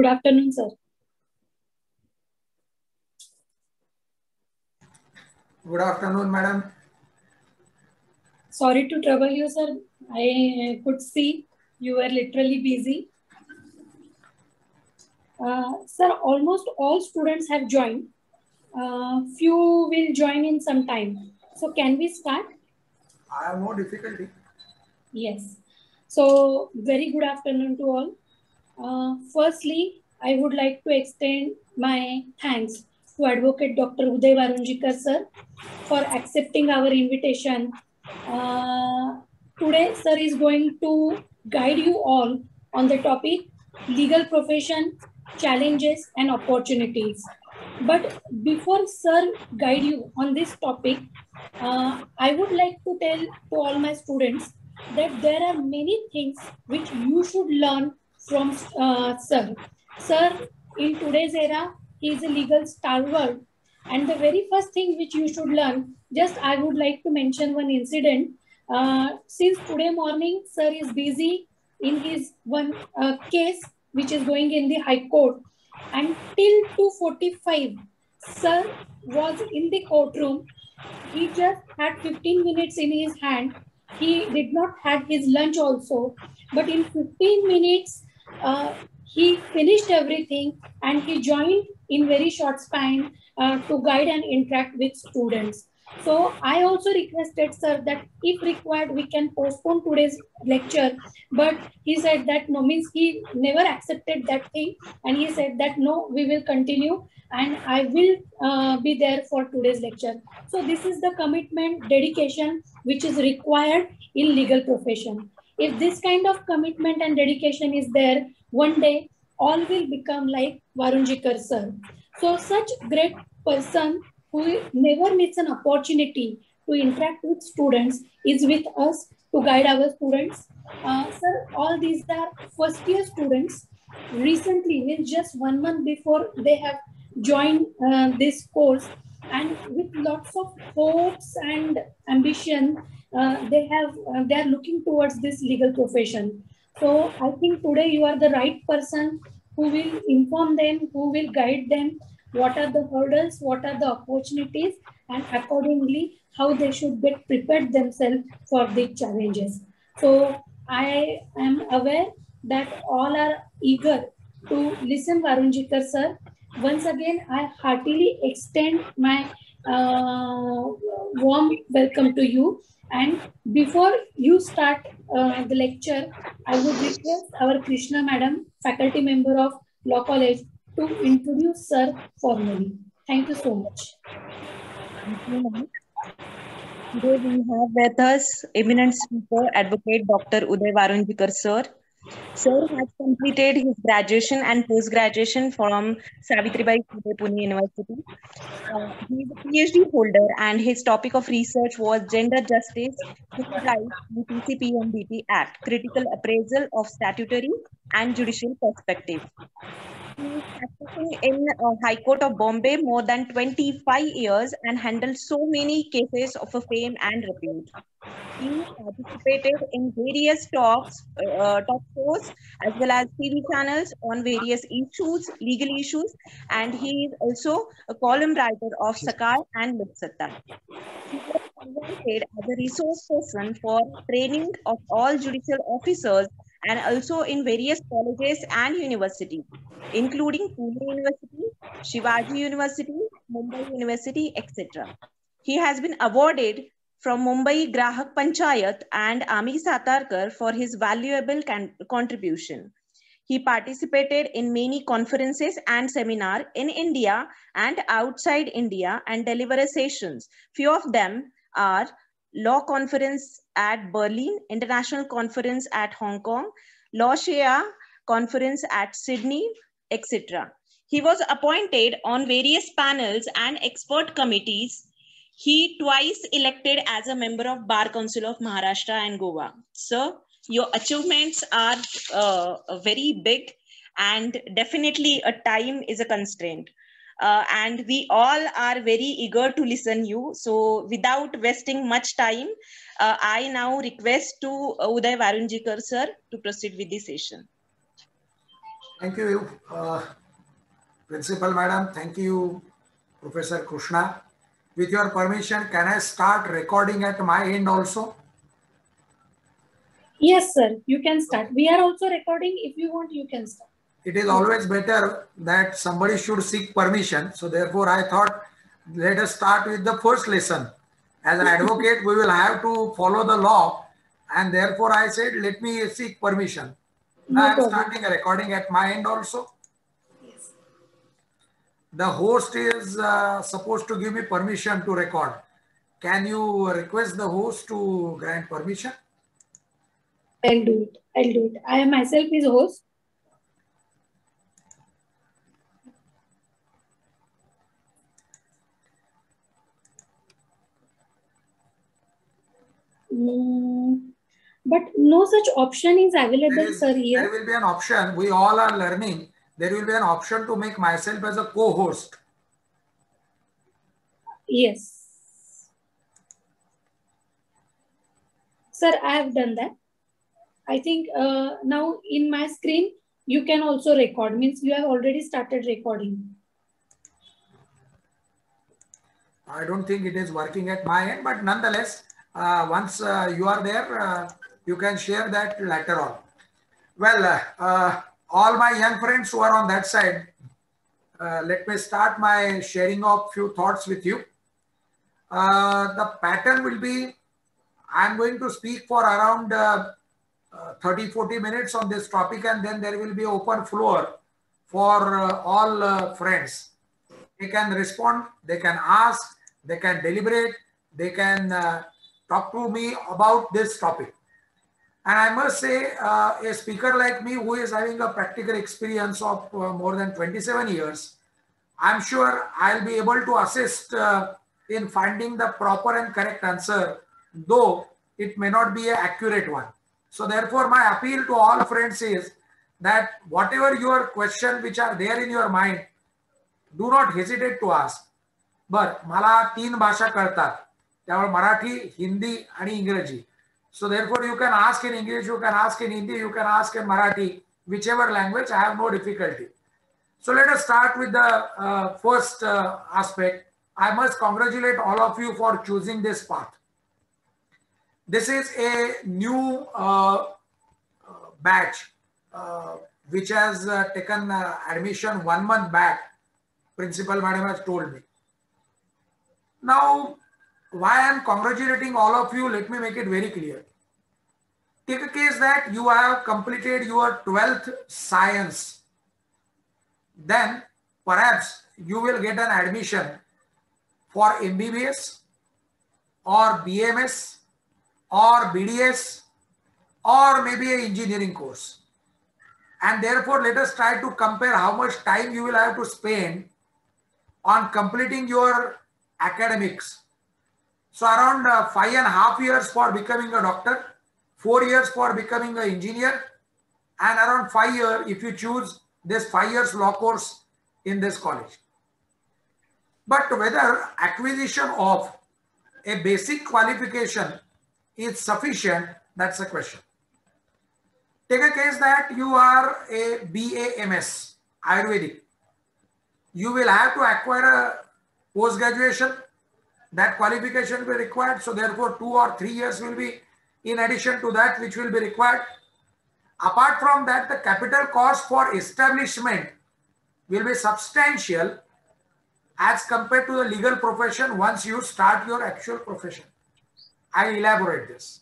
Good afternoon, sir. Good afternoon, madam. Sorry to trouble you, sir. I could see you were literally busy. Uh, sir, almost all students have joined. Uh, few will join in some time. So can we start? I have no difficulty. Yes. So very good afternoon to all. Uh, firstly, I would like to extend my thanks to Advocate Dr. Uday Warunjikar sir for accepting our invitation. Uh, today, sir is going to guide you all on the topic legal profession, challenges and opportunities. But before sir guide you on this topic, uh, I would like to tell to all my students that there are many things which you should learn from uh, sir. Sir, in today's era, he is a legal stalwart. And the very first thing which you should learn, just I would like to mention one incident. Uh, since today morning, sir is busy in his one uh, case which is going in the High Court. And till 2.45, sir was in the courtroom. He just had 15 minutes in his hand. He did not had his lunch also. But in 15 minutes, uh, he finished everything and he joined in very short span uh, to guide and interact with students. So I also requested sir that if required, we can postpone today's lecture. But he said that no, means he never accepted that thing. And he said that no, we will continue and I will uh, be there for today's lecture. So this is the commitment, dedication, which is required in legal profession. If this kind of commitment and dedication is there, one day all will become like Warunjikar sir. So such great person who never misses an opportunity to interact with students is with us to guide our students. Uh, sir, all these are first year students. Recently, means just one month before they have joined uh, this course and with lots of hopes and ambition, uh, they have uh, they are looking towards this legal profession. So I think today you are the right person who will inform them, who will guide them, what are the hurdles, what are the opportunities, and accordingly, how they should get prepared themselves for the challenges. So I am aware that all are eager to listen Warunjikar sir. Once again, I heartily extend my uh, warm welcome to you. And before you start uh, the lecture, I would request our Krishna Madam, faculty member of Law College, to introduce Sir formally. Thank you so much. Today we have with us eminent speaker, Advocate Dr. Uday Warunjikar Sir. Sir has completed his graduation and post-graduation from Savitribai Phule Pune University. Uh, he is a PhD holder and his topic of research was Gender Justice, Human Rights, PCPNDT Act, Critical Appraisal of Statutory and Judicial Perspective. He is practicing in uh, High Court of Bombay more than 25 years and handled so many cases of fame and repute. He participated in various talks, uh, talk shows, as well as TV channels on various issues, legal issues, and he is also a column writer of Sakal and Lok He was appointed as a resource person for training of all judicial officers and also in various colleges and universities, including Pune University, Shivaji University, Mumbai University, etc. He has been awarded from Mumbai Grahak Panchayat and Ami Satarkar for his valuable contribution. He participated in many conferences and seminars in India and outside India and delivered sessions. Few of them are Law Conference at Berlin, International Conference at Hong Kong, LAWASIA Conference at Sydney, etc. He was appointed on various panels and expert committees he twice elected as a member of Bar Council of Maharashtra and Goa. So your achievements are uh, very big and definitely a time is a constraint. Uh, and we all are very eager to listen you. So without wasting much time, uh, I now request to Uday Warunjikar sir to proceed with the session. Thank you, uh, Principal Madam. Thank you, Professor Krishna. With your permission, can I start recording at my end also? Yes, sir. You can start. We are also recording. If you want, you can start. It is always better that somebody should seek permission. So therefore, I thought let us start with the first lesson. As an advocate, we will have to follow the law. And therefore, I said, let me seek permission. No Now I'm starting a recording at my end also. Yes. The host is uh, supposed to give me permission to record. Can you request the host to grant permission? I'll do it. I'll do it. I myself is host. Mm, but no such option is available, is, sir, there will be an option. We all are learning. There will be an option to make myself as a co-host. Yes. Sir, I have done that. I think uh, now in my screen, you can also record. Means you have already started recording. I don't think it is working at my end, but nonetheless, once uh, you are there, uh, you can share that later on. Well, uh, uh, all my young friends who are on that side, uh, let me start my sharing of few thoughts with you. Uh, the pattern will be, I'm going to speak for around uh, uh, 30, 40 minutes on this topic and then there will be open floor for uh, all uh, friends they can respond, they can ask, they can deliberate, they can uh, talk to me about this topic. And I must say, uh, a speaker like me who is having a practical experience of uh, more than 27 years, I'm sure I'll be able to assist uh, in finding the proper and correct answer, though it may not be an accurate one. So therefore, my appeal to all friends is that whatever your question which are there in your mind, do not hesitate to ask बर मला तीन भाषा कळतात त्यामुळे मराठी हिंदी आणि इंग्रजी सो therefore you can ask in English you can ask in Hindi you can ask in Marathi which ever language I have no difficulty So let us start with the uh, first uh, aspect. I must congratulate all of you for choosing this path. This is a new uh, uh, batch uh, which has uh, taken uh, admission one month back. Principal madam has told me. Now, why I am congratulating all of you, let me make it very clear. Take a case that you have completed your 12th science then perhaps you will get an admission for MBBS or BMS or BDS or maybe an engineering course. And therefore, let us try to compare how much time you will have to spend on completing your academics. So around uh, five and a half years for becoming a doctor, four years for becoming an engineer, and around five years if you choose this five years law course in this college. But whether acquisition of a basic qualification is sufficient, that's a question. Take a case that you are a BAMS, Ayurvedic. You will have to acquire a post-graduation. That qualification will be required. So therefore, two or three years will be in addition to that, which will be required. Apart from that, the capital cost for establishment will be substantial as compared to the legal profession once you start your actual profession. I elaborate this.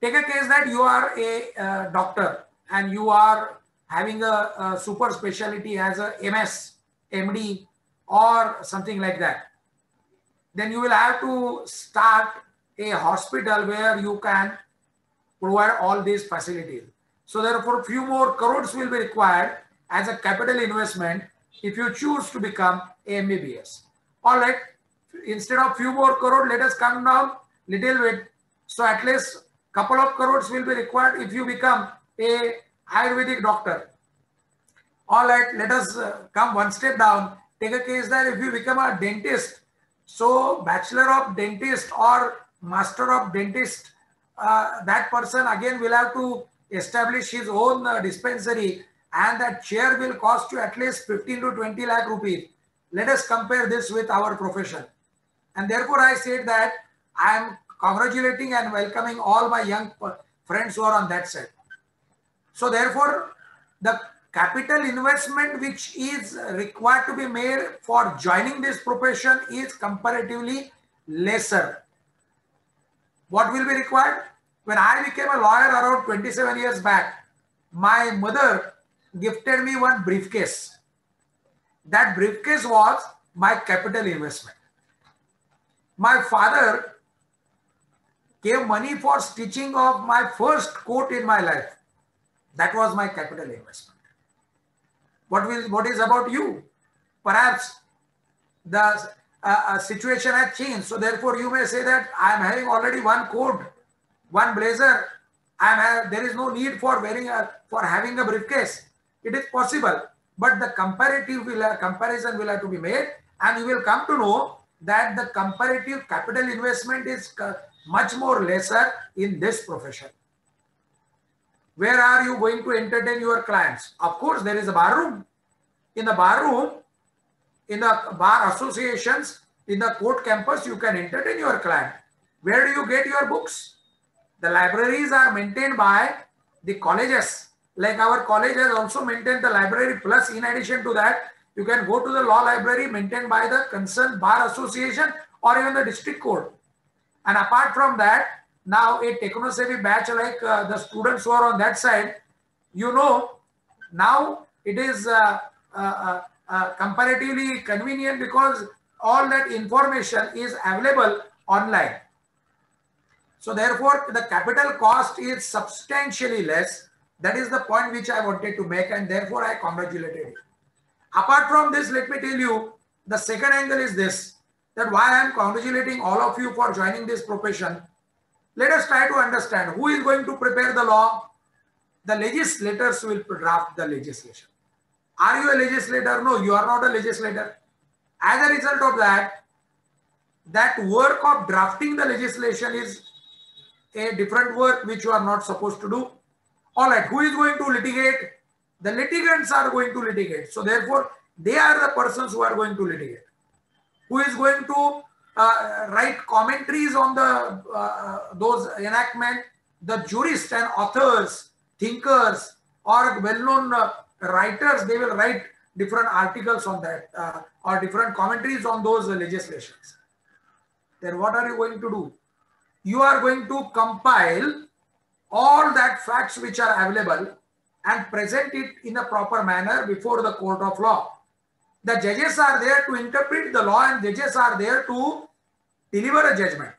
Take a case that you are a uh, doctor and you are having a, a super specialty as a MS, MD, or something like that. Then you will have to start a hospital where you can provide all these facilities. So therefore, few more crores will be required as a capital investment if you choose to become MBBS. All right, instead of few more crore, let us come down little bit. So at least couple of crores will be required if you become a Ayurvedic doctor. All right, let us uh, come one step down. Take a case that if you become a dentist, so bachelor of dentist or master of dentist, uh, that person again will have to establish his own uh, dispensary and that chair will cost you at least 15 to 20 lakh rupees. Let us compare this with our profession. And therefore I said that I am congratulating and welcoming all my young friends who are on that side. So therefore, the capital investment which is required to be made for joining this profession is comparatively lesser. What will be required? When I became a lawyer around 27 years back, my mother gifted me one briefcase. That briefcase was my capital investment. My father gave money for stitching of my first coat in my life. That was my capital investment. What will what is about you? Perhaps the uh, uh, situation has changed. So therefore you may say that I am having already one coat, one blazer. I have, there is no need for wearing a, for having a briefcase. It is possible, but the comparative will uh, comparison will have to be made, and you will come to know that the comparative capital investment is much more lesser in this profession. Where are you going to entertain your clients? Of course, there is a bar room. In the bar room, in the bar associations, in the court campus, you can entertain your client. Where do you get your books? The libraries are maintained by the colleges. Like our college has also maintained the library. Plus, in addition to that, you can go to the law library maintained by the concerned bar association or even the district court. And apart from that, now a techno-savvy batch like uh, the students who are on that side, you know, now it is uh, uh, uh, uh comparatively convenient because all that information is available online. So therefore, the capital cost is substantially less. That is the point which I wanted to make and therefore I congratulated. Apart from this, let me tell you, the second angle is this, that why I am congratulating all of you for joining this profession let us try to understand who is going to prepare the law. The legislators will draft the legislation. Are you a legislator? No, you are not a legislator. As a result of that, that work of drafting the legislation is a different work which you are not supposed to do. All right, who is going to litigate? The litigants are going to litigate. So therefore, they are the persons who are going to litigate. Who is going to uh, write commentaries on the uh, those enactment, the jurists and authors, thinkers, or well-known uh, writers, they will write different articles on that uh, or different commentaries on those legislations. Then what are you going to do? You are going to compile all that facts which are available and present it in a proper manner before the court of law. The judges are there to interpret the law and judges are there to deliver a judgment.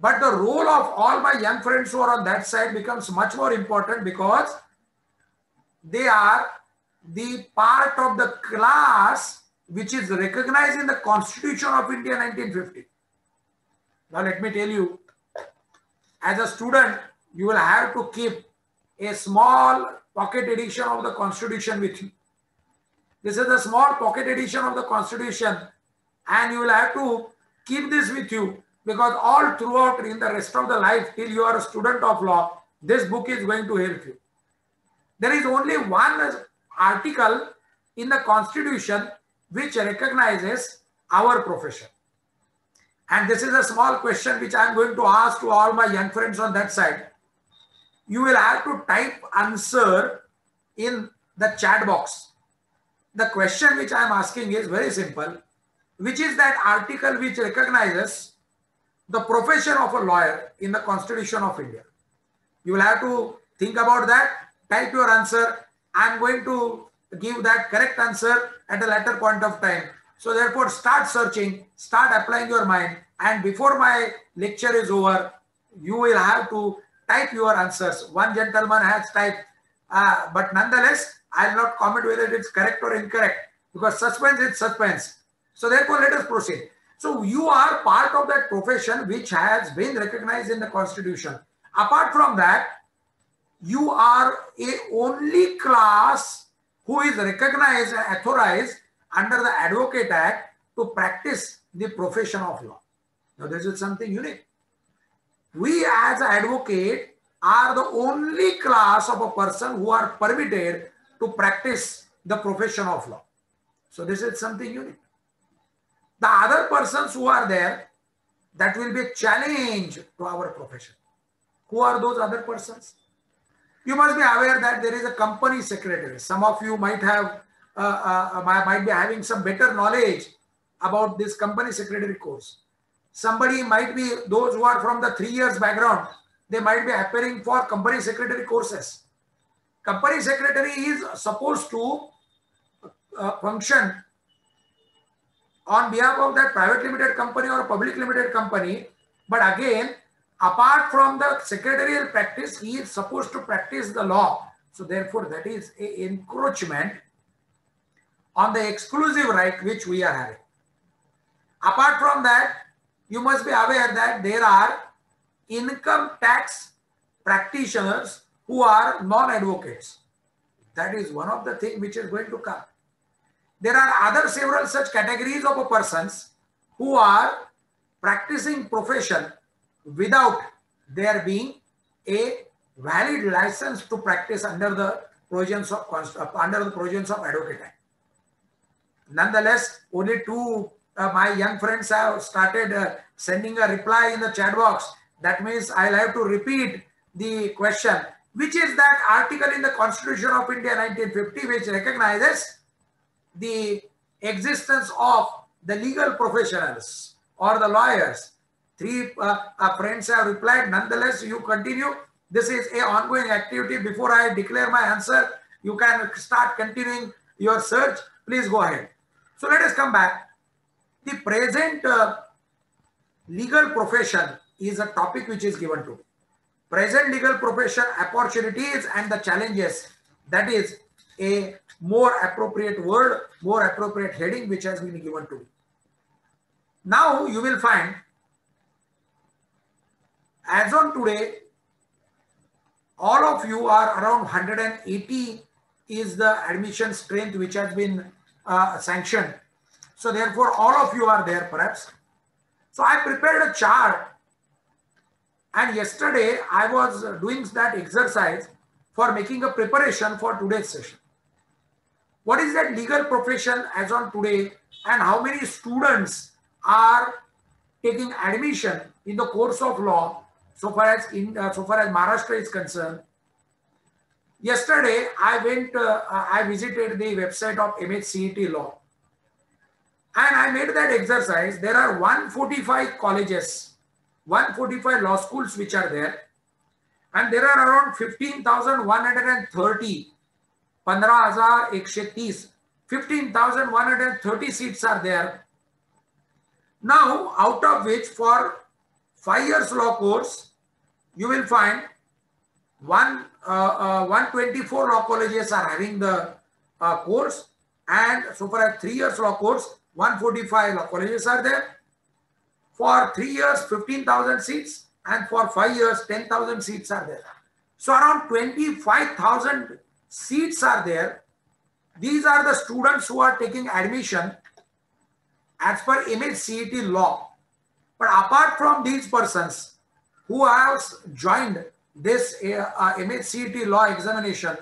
But the role of all my young friends who are on that side becomes much more important because they are the part of the class which is recognized in the Constitution of India 1950. Now let me tell you, as a student, you will have to keep a small pocket edition of the Constitution with you. This is a small pocket edition of the Constitution and you will have to keep this with you because all throughout in the rest of the life till you are a student of law, this book is going to help you. There is only one article in the constitution which recognizes our profession. And this is a small question which I am going to ask to all my young friends on that side. You will have to type answer in the chat box the question which I am asking is very simple. Which is that article which recognizes the profession of a lawyer in the Constitution of India? You will have to think about that, type your answer. I am going to give that correct answer at a later point of time. So therefore start searching, start applying your mind and before my lecture is over, you will have to type your answers. One gentleman has typed, uh, but nonetheless, I will not comment whether it is correct or incorrect because suspense is suspense. So therefore, let us proceed. So you are part of that profession which has been recognized in the constitution. Apart from that, you are a only class who is recognized and authorized under the Advocate Act to practice the profession of law. Now this is something unique. We as advocate are the only class of a person who are permitted to practice the profession of law. So this is something unique. The other persons who are there, that will be a challenge to our profession. Who are those other persons? You must be aware that there is a company secretary. Some of you might have, uh, uh, might be having some better knowledge about this company secretary course. Somebody might be, those who are from the three years background, they might be appearing for company secretary courses. Company secretary is supposed to uh, function on behalf of that private limited company or public limited company. But again, apart from the secretarial practice, he is supposed to practice the law. So therefore, that is a encroachment on the exclusive right which we are having. Apart from that, you must be aware that there are income tax practitioners who are non-advocates. That is one of the things which is going to come. There are other several such categories of persons who are practicing profession without there being a valid license to practice under the provisions of under the provisions of Advocate. Nonetheless, only two uh, my young friends have started uh, sending a reply in the chat box. That means I'll have to repeat the question, which is that article in the Constitution of India 1950, which recognizes the existence of the legal professionals or the lawyers. Three uh, uh, friends have replied. Nonetheless, you continue. This is a ongoing activity. Before I declare my answer, you can start continuing your search. Please go ahead. So let us come back. The present uh, legal profession is a topic which is given to Present legal profession opportunities and the challenges. That is a more appropriate word, more appropriate heading which has been given to me. Now you will find as on today, all of you are around 180 is the admission strength which has been uh, sanctioned. So therefore all of you are there perhaps. So I prepared a chart and yesterday I was doing that exercise for making a preparation for today's session. What is that legal profession as on today and how many students are taking admission in the course of law so far as in uh, so far as Maharashtra is concerned. Yesterday, I went, uh, I visited the website of MHCET Law. And I made that exercise. There are 145 colleges, 145 law schools which are there and there are around 15,130, 15,130, 15,130 seats are there. Now, out of which for five years law course, you will find one, uh, uh, 124 law colleges are having the uh, course and so far a three years law course, 145 law colleges are there for three years 15000 seats and for five years 10000 seats are there so around 25000 seats are there. These are the students who are taking admission as per MHCET law. But apart from these persons who have joined this uh, MHCET law examination,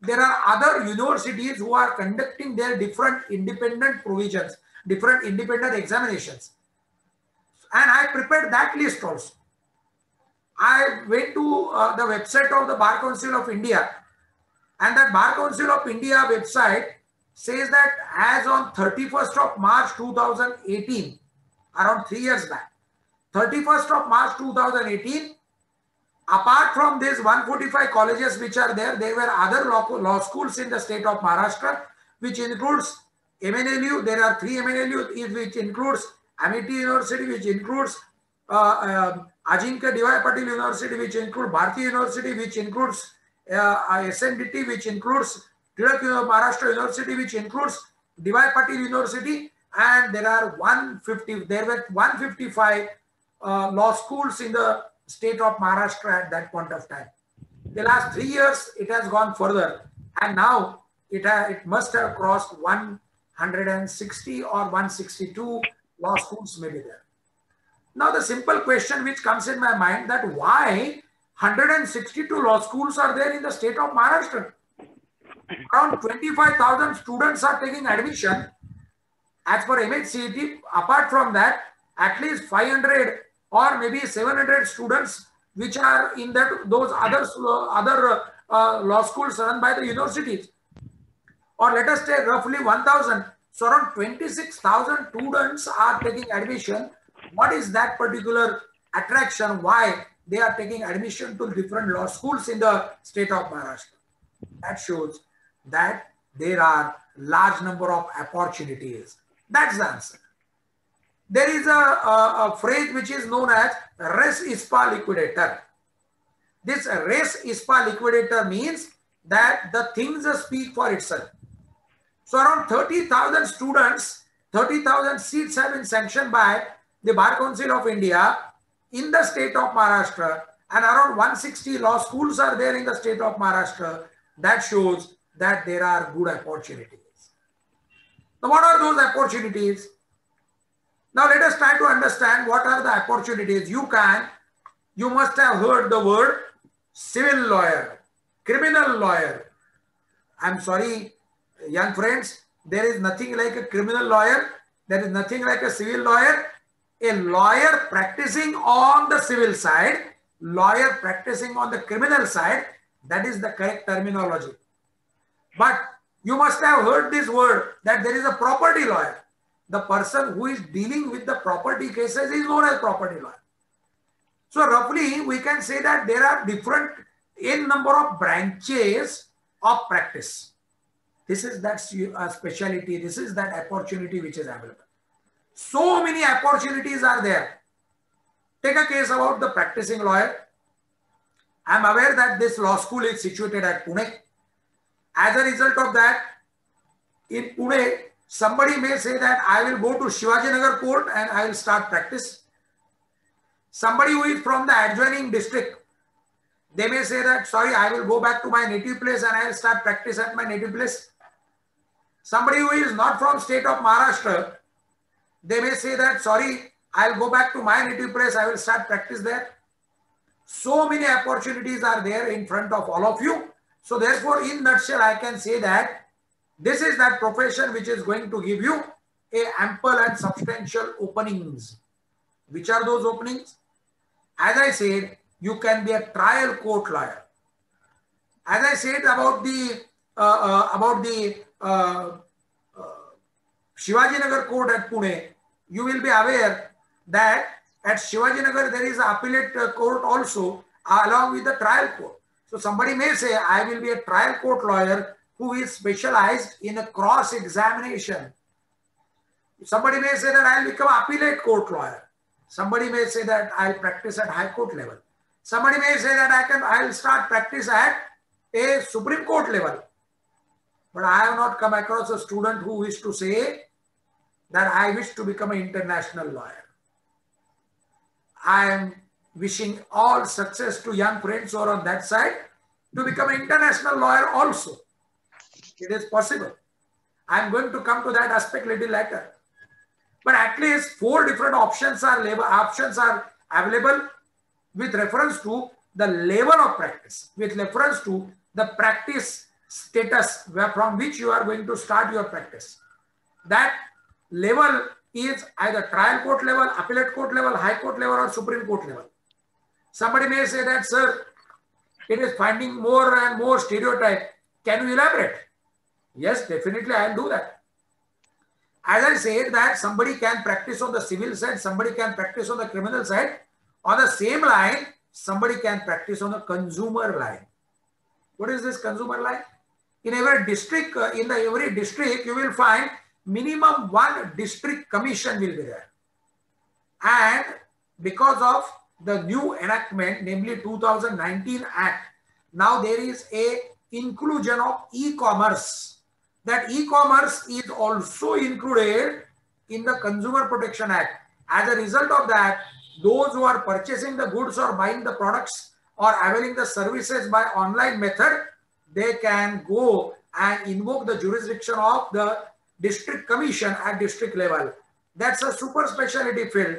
there are other universities who are conducting their different independent provisions, different independent examinations. And I prepared that list also. I went to uh, the website of the Bar Council of India and that Bar Council of India website says that as on 31st of March 2018, around three years back, 31st of March 2018, apart from these 145 colleges which are there, there were other law, law schools in the state of Maharashtra, which includes MNLU. There are three MNLU, which includes Amity University, which includes uh, uh, Ajinkya. Patil University, which includes Bharati University, which includes uh, SNDT, which includes Tilak Maharashtra University, which includes D.Y. Patil University, and there are 150, there were 155 uh, law schools in the state of Maharashtra at that point of time. The last three years, it has gone further, and now it, it must have crossed 160 or 162 law schools may be there. Now, the simple question which comes in my mind that why 162 law schools are there in the state of Maharashtra. around 25,000 students are taking admission as per MHCET. Apart from that, at least 500 or maybe 700 students which are in that those other other uh, law schools run by the universities or let us say roughly 1000 so around 26,000 students are taking admission. What is that particular attraction? Why they are taking admission to different law schools in the state of Maharashtra? That shows that there are large number of opportunities. That's the answer. There is a, a, a, phrase which is known as res ipsa loquitur. This res ipsa loquitur means that the things speak for itself. So around 30,000 students, 30,000 seats have been sanctioned by the Bar Council of India in the state of Maharashtra and around 160 law schools are there in the state of Maharashtra. That shows that there are good opportunities. Now what are those opportunities? Now let us try to understand what are the opportunities you can. You must have heard the word civil lawyer, criminal lawyer. I'm sorry, young friends, there is nothing like a criminal lawyer. There is nothing like a civil lawyer. A lawyer practicing on the civil side, lawyer practicing on the criminal side, that is the correct terminology. But you must have heard this word that there is a property lawyer the person who is dealing with the property cases is known as property lawyer. So roughly we can say that there are different in number of branches of practice. This is that uh, specialty. This is that opportunity which is available. So many opportunities are there. Take a case about the practicing lawyer. I am aware that this law school is situated at Pune. As a result of that, in Pune, Somebody may say that I will go to Shivajinagar court and I will start practice. Somebody who is from the adjoining district, they may say that, sorry, I will go back to my native place and I will start practice at my native place. Somebody who is not from state of Maharashtra, they may say that, sorry, I'll go back to my native place, I will start practice there. So many opportunities are there in front of all of you. So therefore, in nutshell, I can say that this is that profession which is going to give you a ample and substantial openings. Which are those openings? As I said, you can be a trial court lawyer. As I said about the uh, uh, about the Shivajinagar court at Pune, you will be aware that at Shivajinagar there is an appellate uh, court also along with the trial court. So somebody may say, I will be a trial court lawyer who is specialized in a cross examination. Somebody may say that I'll become appellate court lawyer. Somebody may say that I'll practice at high court level. Somebody may say that I can I'll start practice at a Supreme Court level. But I have not come across a student who wish to say that I wish to become an international lawyer. I am wishing all success to young friends are on that side to become an international lawyer also. It is possible. I am going to come to that aspect little later. But at least four different options are label, options are available with reference to the level of practice, with reference to the practice status where from which you are going to start your practice. That level is either trial court level, appellate court level, high court level, or supreme court level. Somebody may say that, sir, it is finding more and more stereotype. Can you elaborate? Yes, definitely I'll do that. As I said that somebody can practice on the civil side, somebody can practice on the criminal side. On the same line, somebody can practice on the consumer line. What is this consumer line? In every district, uh, in the every district, you will find minimum one district commission will be there. And because of the new enactment, namely 2019 Act, now there is a inclusion of e-commerce that e-commerce is also included in the Consumer Protection Act. As a result of that, those who are purchasing the goods or buying the products or availing the services by online method, they can go and invoke the jurisdiction of the district commission at district level. That's a super specialty field,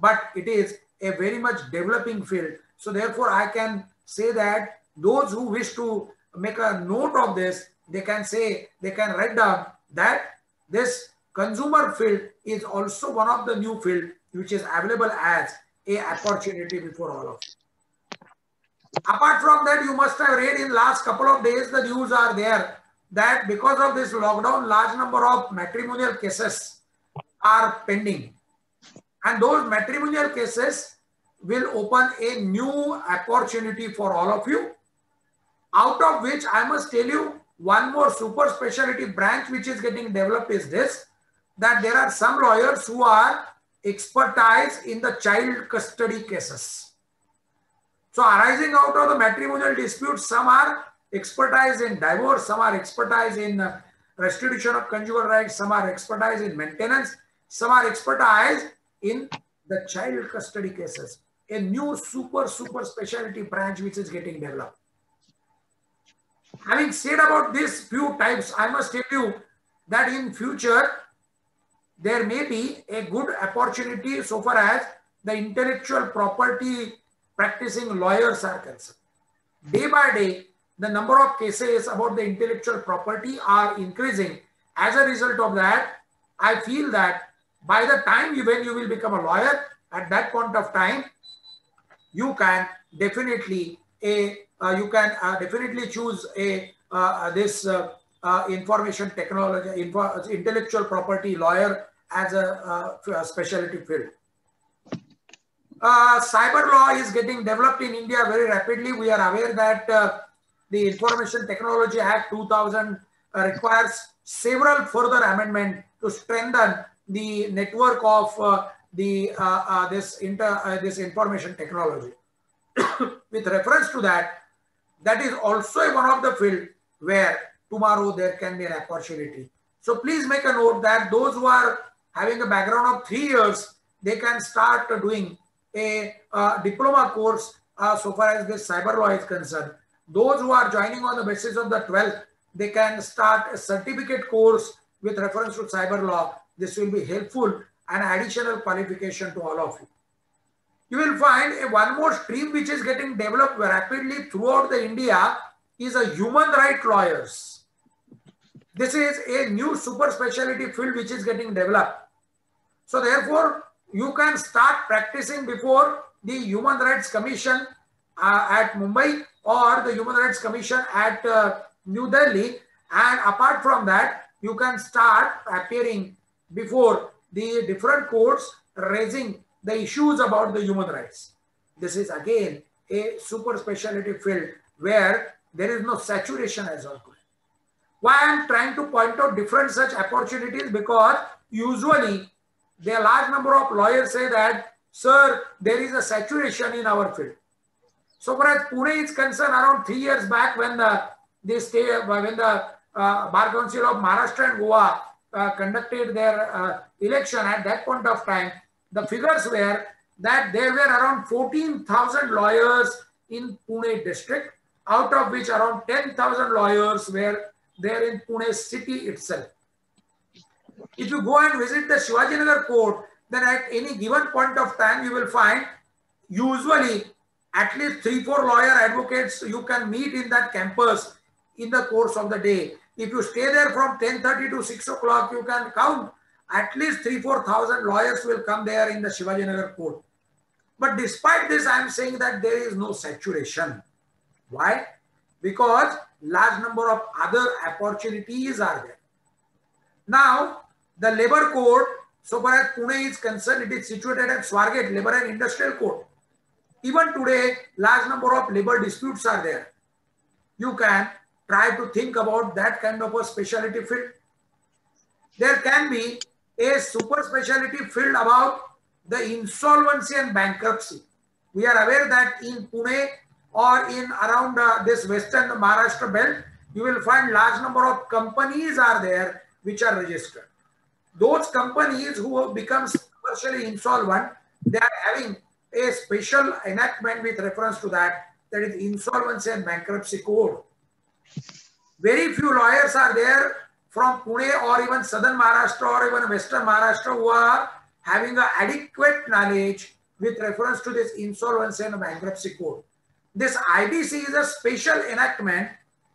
but it is a very much developing field. So therefore, I can say that those who wish to make a note of this, they can say, they can write down that this consumer field is also one of the new field which is available as a opportunity before all of you. Apart from that, you must have read in last couple of days, the news are there that because of this lockdown, large number of matrimonial cases are pending. And those matrimonial cases will open a new opportunity for all of you. Out of which I must tell you one more super specialty branch which is getting developed is this, that there are some lawyers who are expertise in the child custody cases. So arising out of the matrimonial disputes, some are expertise in divorce, some are expertise in uh, restitution of conjugal rights, some are expertise in maintenance, some are expertise in the child custody cases. A new super, super specialty branch which is getting developed. Having said about these few types, I must tell you that in future, there may be a good opportunity so far as the intellectual property practicing lawyers are concerned. Day by day, the number of cases about the intellectual property are increasing. As a result of that, I feel that by the time you, when you will become a lawyer, at that point of time, you can definitely a uh, you can uh, definitely choose a uh, this uh, uh, information technology info, intellectual property lawyer as a, a uh, specialty field. Uh, cyber law is getting developed in India very rapidly. We are aware that uh, the Information Technology Act 2000 uh, requires several further amendments to strengthen the network of uh, the uh, uh, this inter this information technology. With reference to that, that is also one of the field where tomorrow there can be an opportunity. So please make a note that those who are having a background of three years, they can start doing a uh, diploma course uh, so far as this cyber law is concerned. Those who are joining on the basis of the 12th, they can start a certificate course with reference to cyber law. This will be helpful and additional qualification to all of you. You will find a one more stream which is getting developed rapidly throughout the India is a human right lawyers. This is a new super specialty field which is getting developed. So therefore, you can start practicing before the Human Rights Commission uh, at Mumbai or the Human Rights Commission at uh, New Delhi. And apart from that, you can start appearing before the different courts raising the issues about the human rights. This is again a super specialty field where there is no saturation as well. Why I am trying to point out different such opportunities because usually the large number of lawyers say that, sir, there is a saturation in our field. So far as Pune is concerned, around three years back when the they stay, when the uh, Bar Council of Maharashtra and Goa uh, conducted their uh, election at that point of time, the figures were that there were around 14,000 lawyers in Pune district, out of which around 10,000 lawyers were there in Pune city itself. If you go and visit the Shivajinagar court, then at any given point of time, you will find usually at least three, four lawyer advocates you can meet in that campus in the course of the day. If you stay there from 10.30 to 6 o'clock, you can count at least three, 4,000 lawyers will come there in the Shivajinagar court. But despite this, I am saying that there is no saturation. Why? Because large number of other opportunities are there. Now, the labor court, so far as Pune is concerned, it is situated at Swargate Labor and Industrial Court. Even today, large number of labor disputes are there. You can try to think about that kind of a specialty field. There can be a super specialty field about the insolvency and bankruptcy. We are aware that in Pune or in around uh, this western Maharashtra belt, you will find large number of companies are there which are registered those companies who becomes commercially insolvent, they are having a special enactment with reference to that, that is insolvency and bankruptcy code. Very few lawyers are there from Pune or even southern Maharashtra or even western Maharashtra who are having a adequate knowledge with reference to this insolvency and bankruptcy code. This IBC is a special enactment.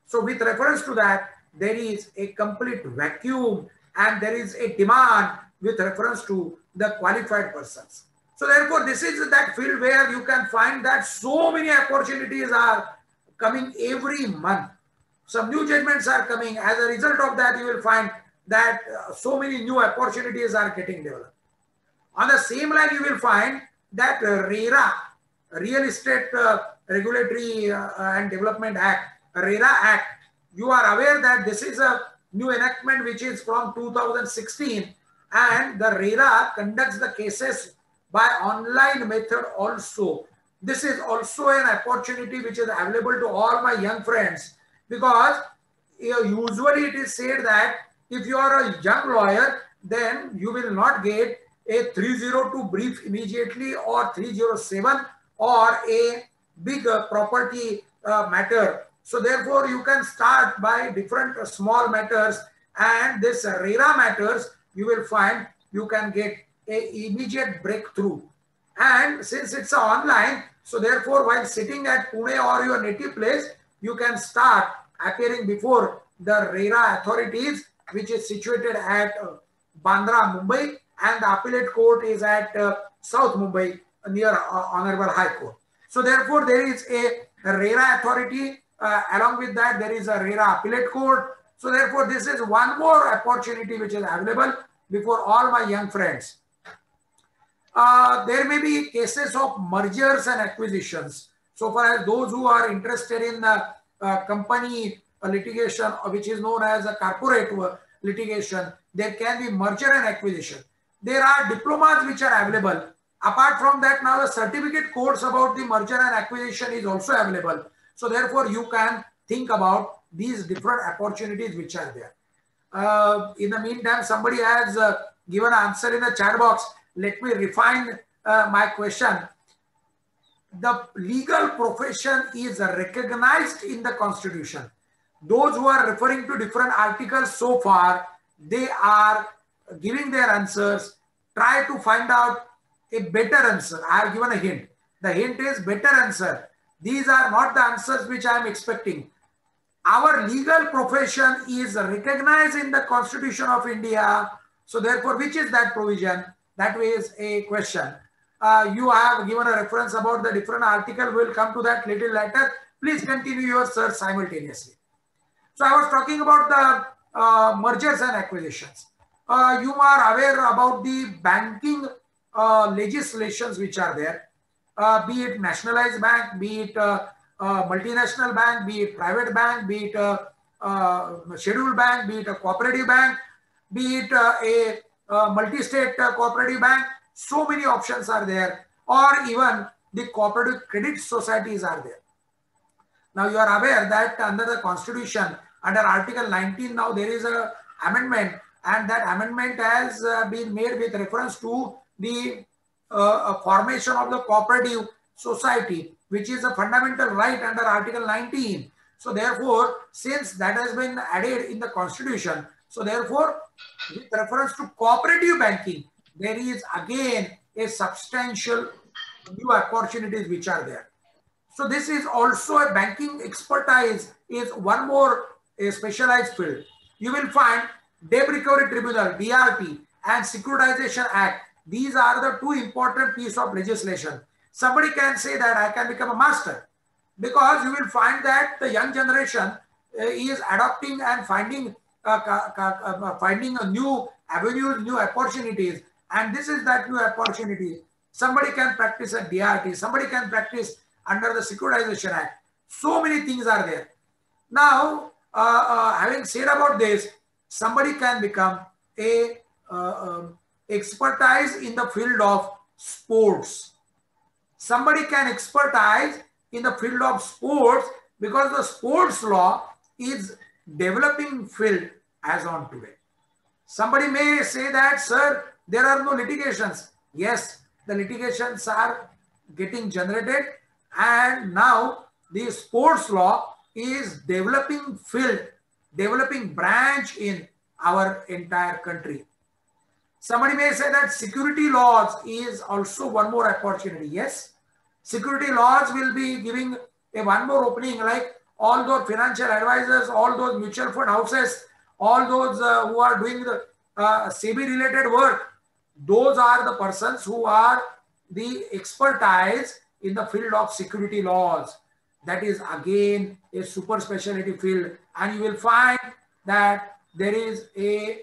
So with reference to that, there is a complete vacuum and there is a demand with reference to the qualified persons. So therefore, this is that field where you can find that so many opportunities are coming every month. Some new judgments are coming. As a result of that, you will find that uh, so many new opportunities are getting developed. On the same line, you will find that uh, RERA, Real Estate uh, Regulatory uh, and Development Act, RERA Act, you are aware that this is a new enactment which is from 2016 and the RERA conducts the cases by online method also. This is also an opportunity which is available to all my young friends because usually it is said that if you are a young lawyer, then you will not get a 302 brief immediately or 307 or a big uh, property uh, matter. So therefore you can start by different small matters and this RERA matters you will find you can get a immediate breakthrough. And since it's online, so therefore while sitting at Pune or your native place, you can start appearing before the RERA authorities, which is situated at uh, Bandra, Mumbai, and the appellate court is at uh, South Mumbai near uh, Honorable High Court. So therefore, there is a RERA authority. Uh, along with that, there is a RERA appellate court. So therefore, this is one more opportunity which is available before all my young friends. Uh, there may be cases of mergers and acquisitions. So far those who are interested in the uh, company litigation, which is known as a corporate litigation, there can be merger and acquisition. There are diplomas which are available. Apart from that, now the certificate course about the merger and acquisition is also available. So therefore, you can think about these different opportunities which are there. Uh, in the meantime, somebody has uh, given an answer in the chat box. Let me refine uh, my question. The legal profession is recognized in the constitution. Those who are referring to different articles so far, they are giving their answers. Try to find out a better answer. I have given a hint. The hint is better answer. These are not the answers which I am expecting our legal profession is recognized in the Constitution of India. So therefore, which is that provision? That is a question. Uh, you have given a reference about the different article. We'll come to that little later. Please continue your search simultaneously. So I was talking about the uh, mergers and acquisitions. Uh, you are aware about the banking uh, legislations which are there, uh, be it nationalized bank, be it uh, uh, multinational bank, be it private bank, be it a, a scheduled bank, be it a cooperative bank, be it a, a multi-state cooperative bank. So many options are there or even the cooperative credit societies are there. Now you are aware that under the constitution, under article 19 now there is a amendment and that amendment has uh, been made with reference to the uh, formation of the cooperative society which is a fundamental right under Article 19. So therefore, since that has been added in the constitution, so therefore, with reference to cooperative banking, there is again a substantial new opportunities which are there. So this is also a banking expertise is one more a specialized field. You will find Debt Recovery Tribunal, DRT and Securitization Act. These are the two important piece of legislation somebody can say that I can become a master because you will find that the young generation uh, is adopting and finding uh, uh, finding a new avenues, new opportunities, and this is that new opportunity. Somebody can practice at DRT, somebody can practice under the Securitization Act. So many things are there. Now, uh, uh, having said about this, somebody can become a uh, um, expertise in the field of sports somebody can expertise in the field of sports because the sports law is developing field as on today. Somebody may say that, sir, there are no litigations. Yes, the litigations are getting generated and now the sports law is developing field, developing branch in our entire country. Somebody may say that security laws is also one more opportunity. Yes, security laws will be giving a one more opening like all those financial advisors, all those mutual fund houses, all those uh, who are doing the uh, related work, those are the persons who are the expertise in the field of security laws. That is again a super specialty field and you will find that there is a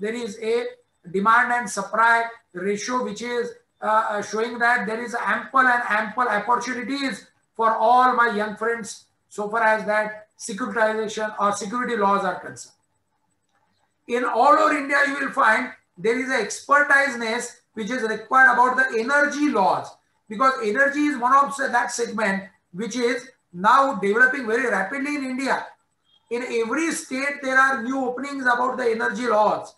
there is a demand and supply ratio which is uh, uh, showing that there is ample and ample opportunities for all my young friends so far as that securitization or security laws are concerned. In all over India, you will find there is an expertiseness which is required about the energy laws because energy is one of that segment which is now developing very rapidly in India. In every state, there are new openings about the energy laws.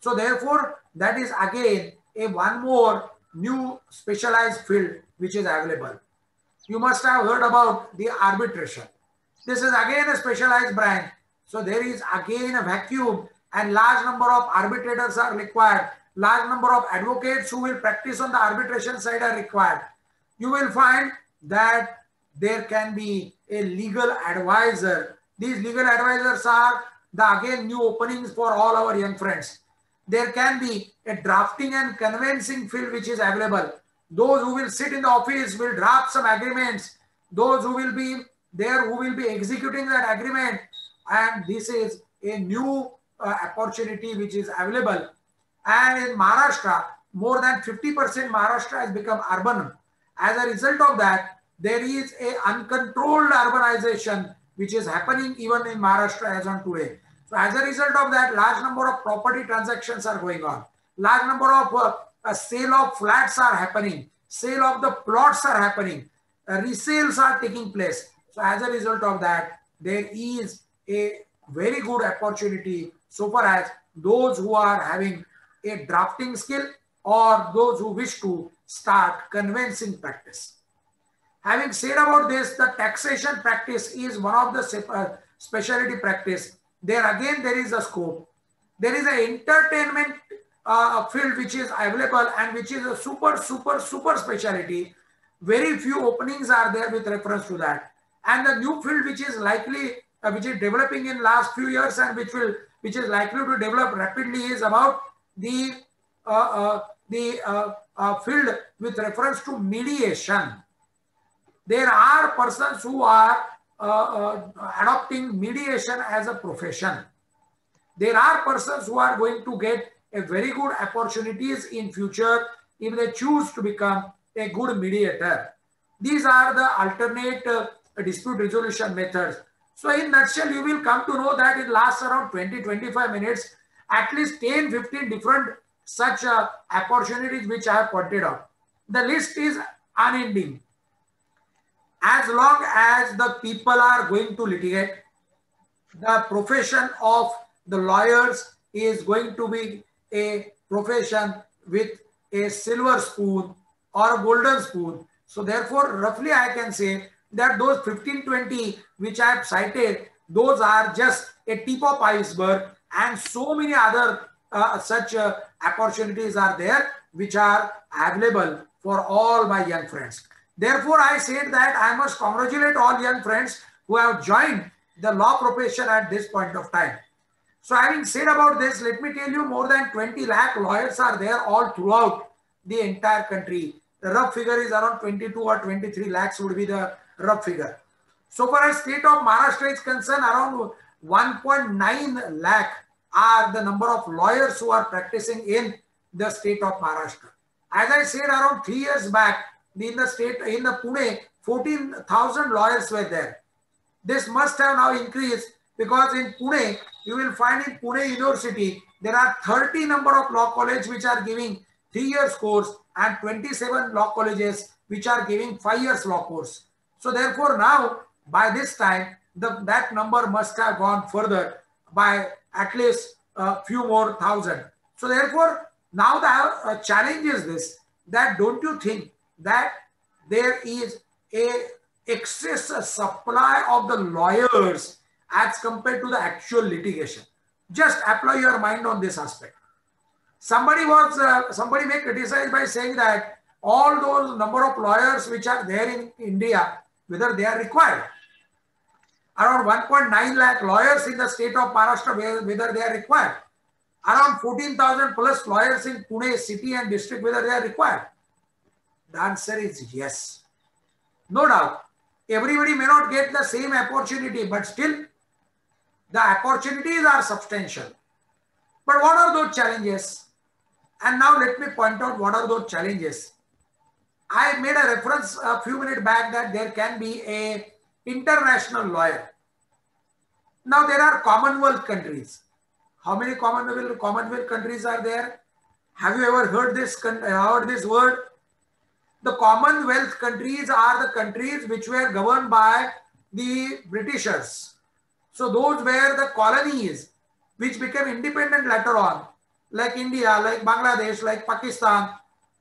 So therefore, that is again a one more new specialized field which is available. You must have heard about the arbitration. This is again a specialized branch. So there is again a vacuum and large number of arbitrators are required. Large number of advocates who will practice on the arbitration side are required. You will find that there can be a legal advisor. These legal advisors are the again new openings for all our young friends. There can be a drafting and conveyancing field which is available. Those who will sit in the office will draft some agreements. Those who will be there who will be executing that agreement. And this is a new uh, opportunity which is available. And in Maharashtra, more than 50% Maharashtra has become urban. As a result of that, there is a uncontrolled urbanization which is happening even in Maharashtra as on today. So as a result of that, large number of property transactions are going on. Large number of uh, uh, sale of flats are happening. Sale of the plots are happening. Uh, resales are taking place. So as a result of that, there is a very good opportunity so far as those who are having a drafting skill or those who wish to start conveyancing practice. Having said about this, the taxation practice is one of the uh, specialty practice. There again, there is a scope. There is an entertainment uh, field which is available and which is a super, super, super specialty. Very few openings are there with reference to that. And the new field which is likely, uh, which is developing in last few years and which will, which is likely to develop rapidly is about the, uh, uh the uh, field with reference to mediation. There are persons who are adopting mediation as a profession. There are persons who are going to get a very good opportunities in future if they choose to become a good mediator. These are the alternate uh, dispute resolution methods. So in nutshell, you will come to know that it lasts around 20-25 minutes, at least 10-15 different such uh, opportunities which I have pointed out. The list is unending. As long as the people are going to litigate, the profession of the lawyers is going to be a profession with a silver spoon or a golden spoon. So therefore, roughly I can say that those 15, 20 which I have cited, those are just a tip of iceberg and so many other uh, such uh, opportunities are there which are available for all my young friends. Therefore, I said that I must congratulate all young friends who have joined the law profession at this point of time. So having said about this, let me tell you more than 20 lakh lawyers are there all throughout the entire country. The rough figure is around 22 or 23 lakhs would be the rough figure. So far as state of Maharashtra is concerned, around 1.9 lakh are the number of lawyers who are practicing in the state of Maharashtra. As I said around three years back, in the state, in the Pune, 14,000 lawyers were there. This must have now increased because in Pune, you will find in Pune University, there are 30 number of law colleges which are giving three years course and 27 law colleges which are giving five years law course. So therefore now by this time, the, that number must have gone further by at least a few more thousand. So therefore now the uh, challenge is this, that don't you think that there is a excess supply of the lawyers as compared to the actual litigation. Just apply your mind on this aspect. Somebody was, uh, somebody may criticize by saying that all those number of lawyers which are there in India, whether they are required. around 1.9 lakh lawyers in the state of Maharashtra, whether they are required. Around 14,000 plus lawyers in Pune city and district, whether they are required. The answer is yes. No doubt. Everybody may not get the same opportunity, but still the opportunities are substantial. But what are those challenges? And now let me point out what are those challenges. I made a reference a few minutes back that there can be a international lawyer. Now there are Commonwealth countries. How many Commonwealth, Commonwealth countries are there? Have you ever heard this, heard this word? The Commonwealth countries are the countries which were governed by the Britishers. So those were the colonies which became independent later on, like India, like Bangladesh, like Pakistan,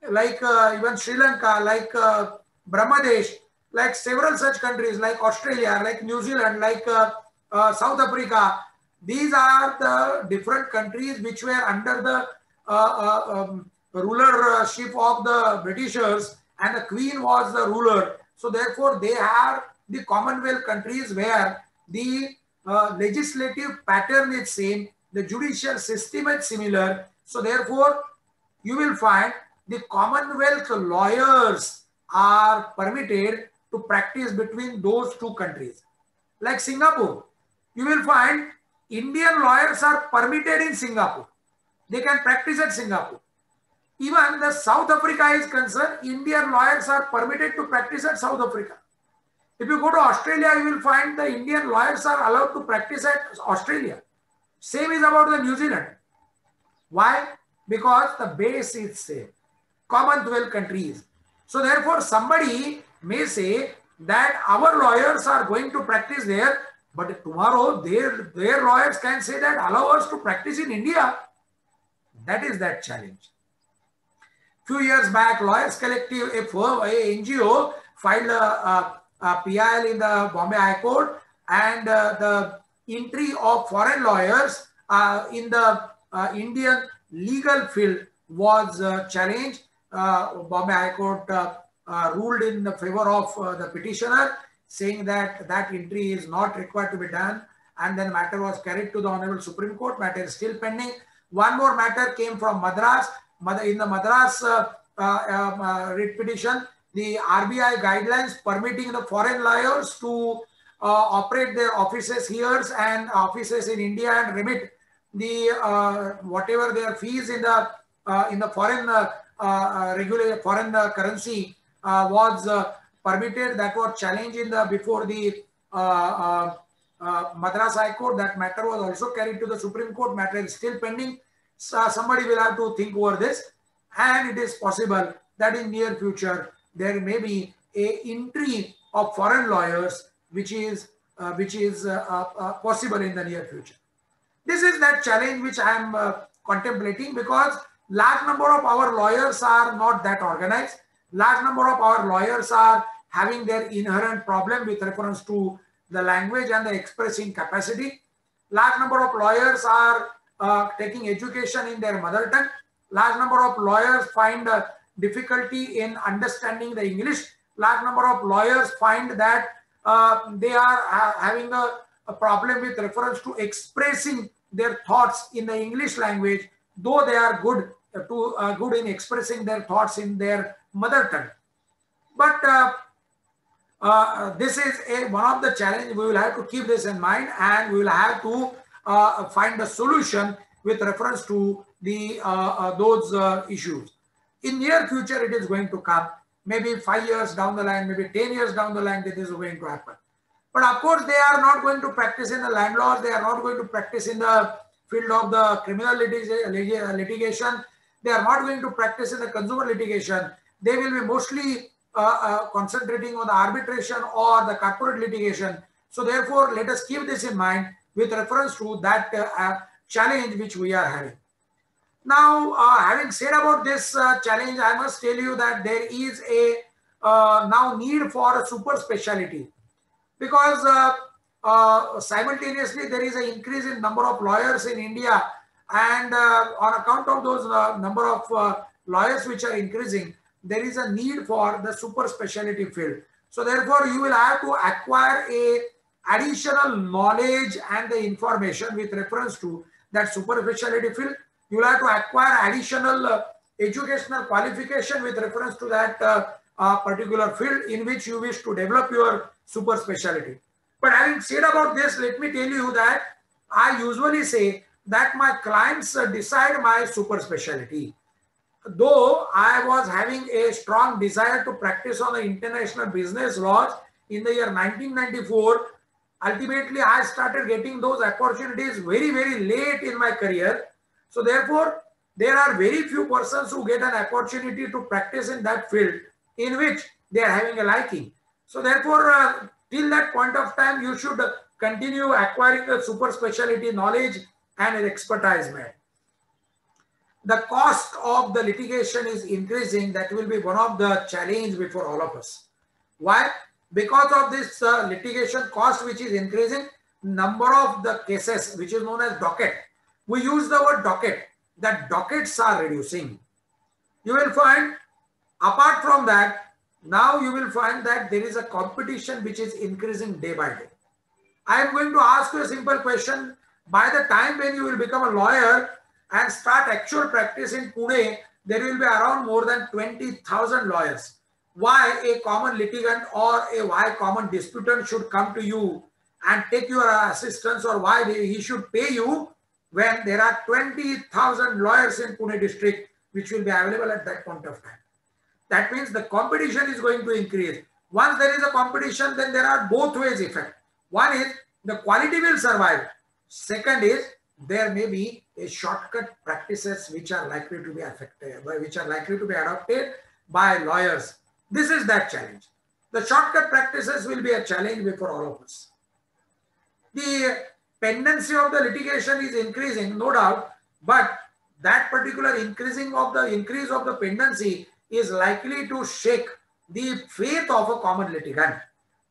like uh, even Sri Lanka, like uh, Brahmadesh, like several such countries like Australia, like New Zealand, like uh, uh, South Africa. These are the different countries which were under the uh, uh um, rulership of the Britishers and the Queen was the ruler. So therefore they are the Commonwealth countries where the uh, legislative pattern is same, the judicial system is similar. So therefore you will find the Commonwealth lawyers are permitted to practice between those two countries. Like Singapore, you will find Indian lawyers are permitted in Singapore. They can practice at Singapore. Even the South Africa is concerned, Indian lawyers are permitted to practice at South Africa. If you go to Australia, you will find the Indian lawyers are allowed to practice at Australia. Same is about the New Zealand. Why? Because the base is same. Commonwealth countries. So therefore, somebody may say that our lawyers are going to practice there, but tomorrow their, their lawyers can say that allow us to practice in India. That is that challenge. Few years back, Lawyers Collective, a, firm, a NGO, filed a, a, a, PIL in the Bombay High Court and uh, the entry of foreign lawyers uh, in the uh, Indian legal field was challenged. Bombay High Court ruled in the favor of the petitioner, saying that that entry is not required to be done. And then matter was carried to the Honorable Supreme Court. Matter is still pending. One more matter came from Madras. In the Madras uh, uh, um, uh, writ petition, the RBI guidelines permitting the foreign lawyers to operate their offices here and offices in India and remit the whatever their fees in the in the foreign uh, regular foreign currency was permitted, that was challenged in the before the uh, Madras High Court. That matter was also carried to the Supreme Court. Matter is still pending. So somebody will have to think over this, and it is possible that in near future there may be a entry of foreign lawyers, which is uh, which is uh, uh, possible in the near future. This is that challenge which I am contemplating because large number of our lawyers are not that organized large number of our lawyers are having their inherent problem with reference to the language and the expressing capacity. Large number of lawyers are uh, taking education in their mother tongue. Large number of lawyers find uh, difficulty in understanding the English. Large number of lawyers find that uh, they are uh, having a, a problem with reference to expressing their thoughts in the English language, though they are good to uh, good in expressing their thoughts in their mother tongue. But uh, uh, this is a, one of the challenge. We will have to keep this in mind and we will have to uh, find a solution with reference to the uh, uh, those uh, issues. In near future, it is going to come. Maybe five years down the line, maybe 10 years down the line, this is going to happen. But of course, they are not going to practice in the land laws. They are not going to practice in the field of the criminal litigation. They are not going to practice in the consumer litigation they will be mostly uh, uh, concentrating on the arbitration or the corporate litigation. So therefore, let us keep this in mind with reference to that uh, challenge which we are having. Now, uh, having said about this uh, challenge, I must tell you that there is a uh, now need for a super speciality because simultaneously there is an increase in number of lawyers in India and on account of those number of lawyers which are increasing, there is a need for the super specialty field. So therefore, you will have to acquire a additional knowledge and the information with reference to that super specialty field. You will have to acquire additional uh, educational qualification with reference to that uh, uh, particular field in which you wish to develop your super specialty. But having said about this, let me tell you that I usually say that my clients uh, decide my super specialty. Though I was having a strong desire to practice on the international business laws in the year 1994, ultimately I started getting those opportunities very, very late in my career. So therefore, there are very few persons who get an opportunity to practice in that field in which they are having a liking. So therefore, uh, till that point of time, you should continue acquiring the super specialty knowledge and expertise, man. The cost of the litigation is increasing. That will be one of the challenge before all of us. Why? Because of this uh, litigation cost which is increasing, number of the cases which is known as docket. We use the word docket. That dockets are reducing. You will find apart from that, now you will find that there is a competition which is increasing day by day. I am going to ask you a simple question. By the time when you will become a lawyer and start actual practice in Pune, there will be around more than 20,000 lawyers. Why a common litigant or a why common disputant should come to you and take your assistance or why he should pay you when there are 20,000 lawyers in Pune district which will be available at that point of time. That means the competition is going to increase. Once there is a competition, then there are both ways effect. One is the quality will survive. Second is there may be a shortcut practices which are likely to be affected, which are likely to be adopted by lawyers. This is that challenge. The shortcut practices will be a challenge before all of us. The pendency of the litigation is increasing, no doubt, but that particular increasing of the increase of the pendency is likely to shake the faith of a common litigant.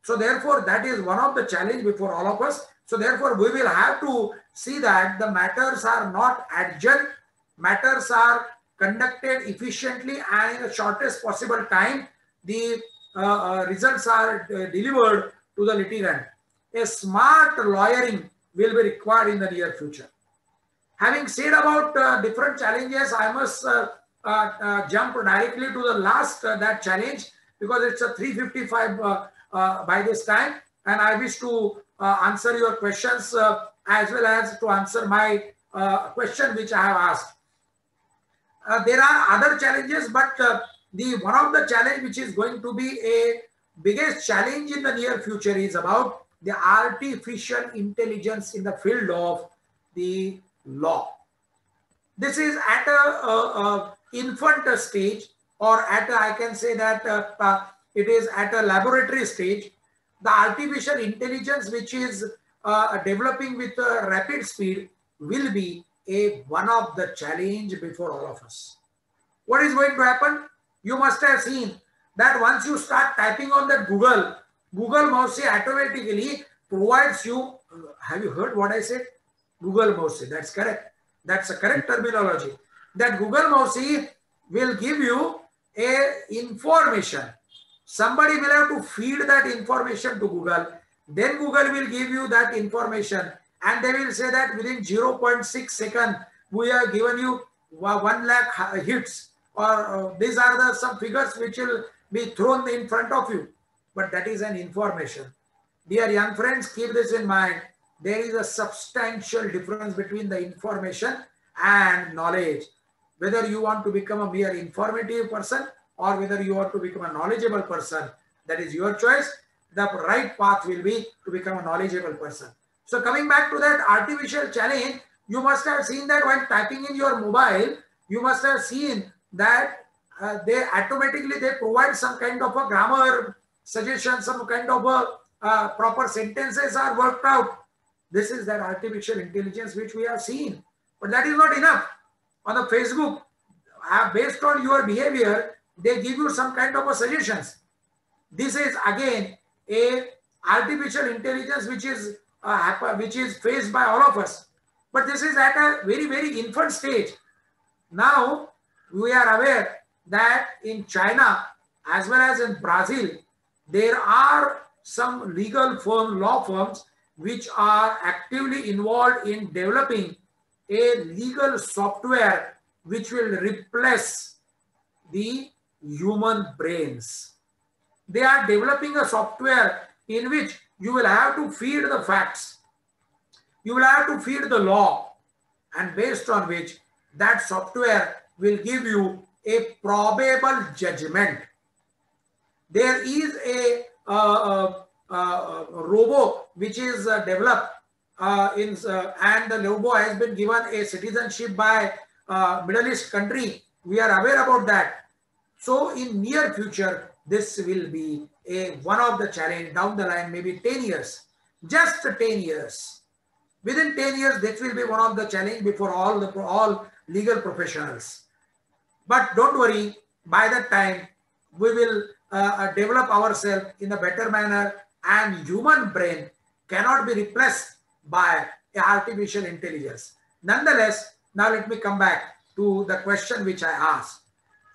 So therefore, that is one of the challenge before all of us. So therefore, we will have to see that the matters are not adjourned, matters are conducted efficiently and in the shortest possible time, the uh, uh, results are uh, delivered to the litigant. A smart lawyering will be required in the near future. Having said about uh, different challenges, I must uh, uh, uh, jump directly to the last uh, that challenge because it's a 355 by this time and I wish to answer your questions as well as to answer my question which I have asked. there are other challenges but the one of the challenge which is going to be a biggest challenge in the near future is about the artificial intelligence in the field of the law. This is at a, a, a infant stage or at a, I can say that uh, uh, it is at a laboratory stage. The artificial intelligence which is uh, developing with a rapid speed will be a one of the challenge before all of us. What is going to happen? You must have seen that once you start typing on that Google, Google Mouse automatically provides you, uh, have you heard what I said? Google Mouse, that's correct. That's a correct terminology. That Google Mouse will give you a information. Somebody will have to feed that information to Google. Then Google will give you that information and they will say that within 0.6 second, we have given you uh, 1 lakh uh, hits or uh, these are the some figures which will be thrown in front of you. But that is an information. Dear young friends, keep this in mind. There is a substantial difference between the information and knowledge whether you want to become a mere informative person or whether you want to become a knowledgeable person, that is your choice. The right path will be to become a knowledgeable person. So coming back to that artificial challenge, you must have seen that when typing in your mobile, you must have seen that uh, they automatically they provide some kind of a grammar suggestion, some kind of a uh, proper sentences are worked out. This is that artificial intelligence which we have seen. But that is not enough on the Facebook, uh, based on your behavior, they give you some kind of a suggestions. This is again a artificial intelligence which is uh, which is faced by all of us. But this is at a very, very infant stage. Now, we are aware that in China as well as in Brazil, there are some legal firm, law firms, which are actively involved in developing a legal software which will replace the human brains. They are developing a software in which you will have to feed the facts. You will have to feed the law and based on which that software will give you a probable judgment. There is a, uh, uh, uh, robo which is uh, developed uh, in uh, and the robo has been given a citizenship by Middle East country. We are aware about that. So in near future, this will be a one of the challenge down the line, maybe 10 years, just 10 years. Within 10 years, this will be one of the challenge before all the all legal professionals. But don't worry, by that time, we will uh, uh, develop ourselves in a better manner and human brain cannot be replaced by artificial intelligence. Nonetheless, now let me come back to the question which I asked.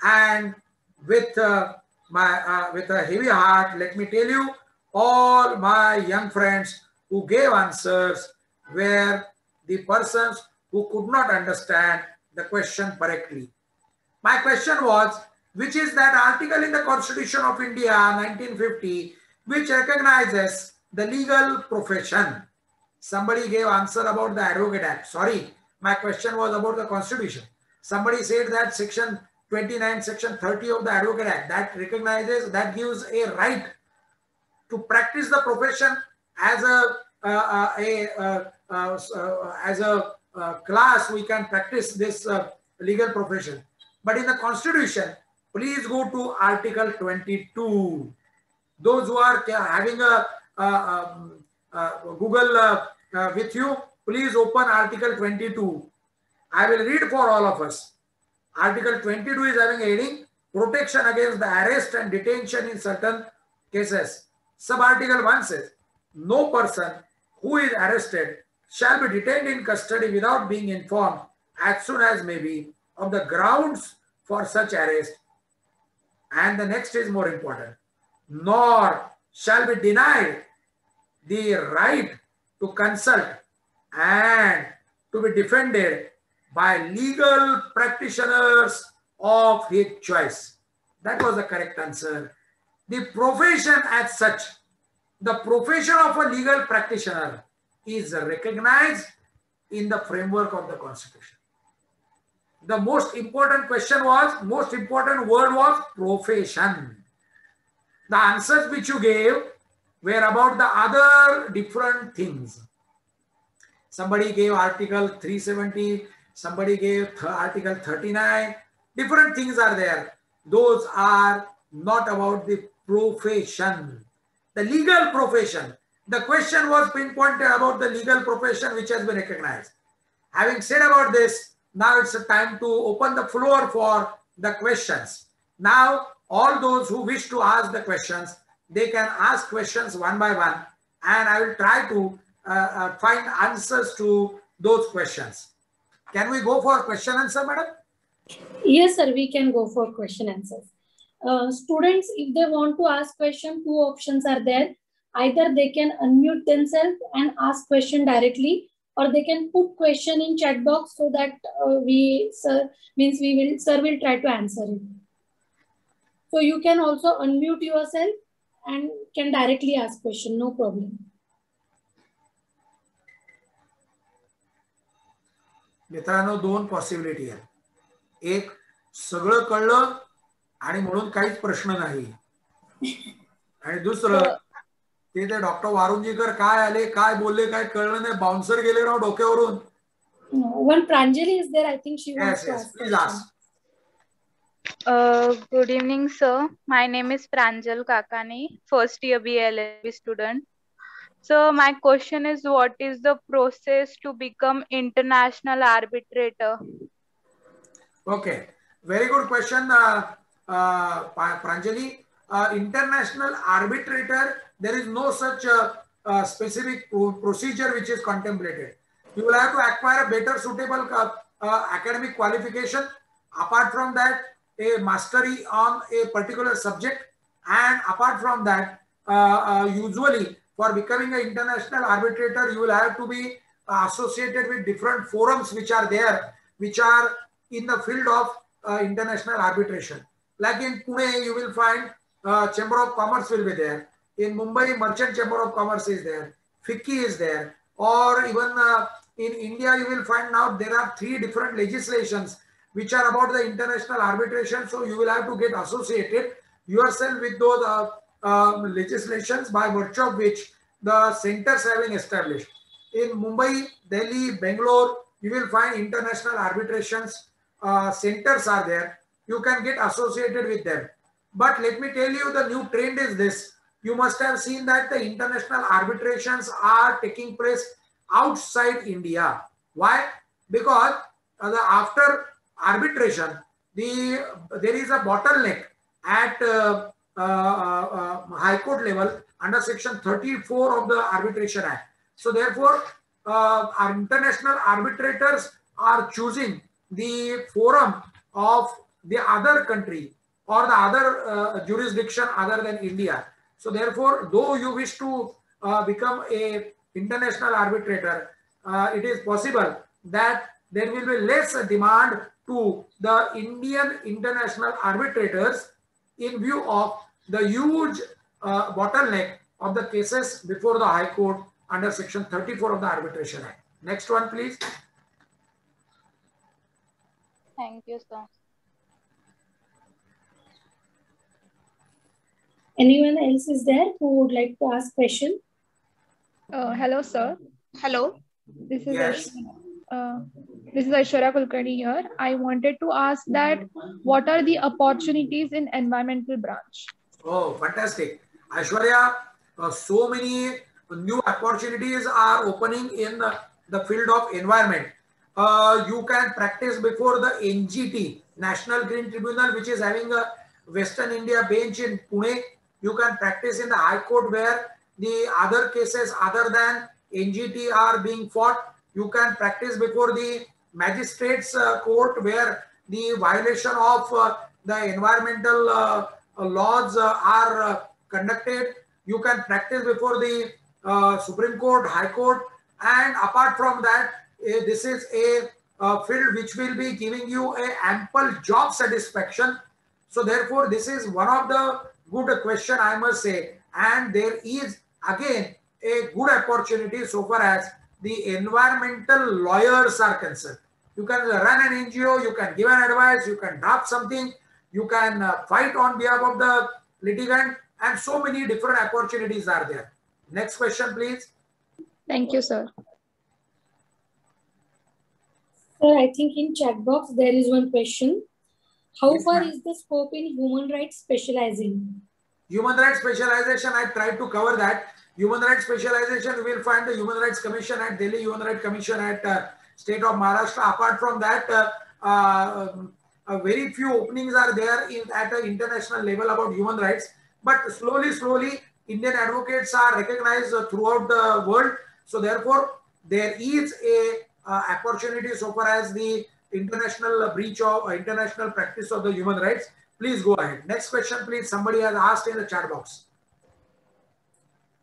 And with uh, my uh, with a heavy heart, let me tell you, all my young friends who gave answers were the persons who could not understand the question correctly. My question was, which is that article in the Constitution of India 1950 which recognizes the legal profession. Somebody gave answer about the Advocate Act. Sorry, my question was about the Constitution. Somebody said that section 29, section 30 of the Advocate Act that recognizes, that gives a right to practice the profession as a, uh, uh a uh, uh, uh, as a uh, class we can practice this legal profession. But in the constitution, please go to article 22 those who are having a, um, Google uh, uh, with you, please open Article 22. I will read for all of us. Article 22 is having a heading, protection against the arrest and detention in certain cases. Sub-article 1 says, no person who is arrested shall be detained in custody without being informed as soon as may be of the grounds for such arrest. And the next is more important nor shall be denied the right to consult and to be defended by legal practitioners of his choice. That was the correct answer. The profession as such, the profession of a legal practitioner is recognized in the framework of the constitution. The most important question was, most important word was profession. The answers which you gave were about the other different things. Somebody gave article 370, somebody gave article 39. Different things are there. Those are not about the profession. The legal profession. The question was pinpointed about the legal profession which has been recognized. Having said about this, now it's a time to open the floor for the questions. Now, all those who wish to ask the questions, they can ask questions one by one and I will try to uh, uh, find answers to those questions. Can we go for question answer, madam? Yes, sir, we can go for question answers. Uh, students, if they want to ask question, two options are there. Either they can unmute themselves and ask question directly or they can put question in chat box so that uh, we, sir, means we will, sir will try to answer it. So you can also unmute yourself and can directly ask question, no problem. मित्रांनो दोन possibility आहेत एक सगळं कळलं आणि म्हणून काहीच प्रश्न नाही आणि दुसरं ते ते डॉक्टर वारुंजीकर काय आले काय बोलले काय कळलं नाही. बाउन्सर गेले राह डोक्यावरून. Pranjali is there I think she good evening sir my name is Pranjal Kakane first year B L L student so my question is what is the process to become international arbitrator okay very good question Pranjali international arbitrator there is no such uh, uh, specific pro procedure which is contemplated. You will have to acquire a better suitable uh, academic qualification. Apart from that, a mastery on a particular subject and apart from that usually for becoming an international arbitrator, you will have to be associated with different forums which are there, which are in the field of uh, international arbitration. Like in Pune, you will find uh, Chamber of Commerce will be there. In Mumbai, Merchant Chamber of Commerce is there. FICCI is there. Or even uh, in India, you will find now there are three different legislations which are about the international arbitration. So you will have to get associated yourself with those uh, um, legislations by virtue of which the centers have been established. In Mumbai, Delhi, Bangalore, you will find international arbitrations uh, centers are there. You can get associated with them. But let me tell you, the new trend is this. You must have seen that the international arbitrations are taking place outside India. Why? Because uh, after arbitration, the there is a bottleneck at uh, uh, uh, High Court level under Section 34 of the Arbitration Act. So therefore, uh, our international arbitrators are choosing the forum of the other country or the other uh, jurisdiction other than India. So therefore, though you wish to uh, become a international arbitrator, uh, it is possible that there will be less demand to the Indian international arbitrators in view of the huge uh, bottleneck of the cases before the High Court under Section 34 of the Arbitration Act. Next one, please. Thank you, sir. Anyone else is there who would like to ask question? Uh, hello, sir. Hello. This is Yes. uh, this is Aishwarya Kulkarni here. I wanted to ask that what are the opportunities in environmental branch? Oh, fantastic. Aishwarya, uh, so many new opportunities are opening in the, the field of environment. Uh, you can practice before the NGT, National Green Tribunal, which is having a Western India bench in Pune. You can practice in the High Court where the other cases other than NGT are being fought. You can practice before the magistrates uh, court where the violation of uh, the environmental uh, uh, laws uh, are uh, conducted. You can practice before the Supreme Court, High Court, and apart from that, eh, this is a uh, field which will be giving you a ample job satisfaction. So therefore, this is one of the good question I must say, and there is again a good opportunity so far as the environmental lawyers are concerned. You can run an NGO, you can give an advice, you can draft something, you can uh, fight on behalf of the litigant, and so many different opportunities are there. Next question, please. Thank you, sir. Sir, I think in chat box there is one question. How Yes, far is the scope in human rights specializing? Human rights specialization, I tried to cover that. Human rights specialization, you will find the Human Rights Commission at Delhi, Human Rights Commission at uh, State of Maharashtra. Apart from that, uh, uh, very few openings are there in, at an international level about human rights. But slowly, slowly, Indian advocates are recognized uh, throughout the world. So therefore, there is a uh, opportunity so far as the international breach of uh, international practice of the human rights. Please go ahead. Next question, please. Somebody has asked in the chat box.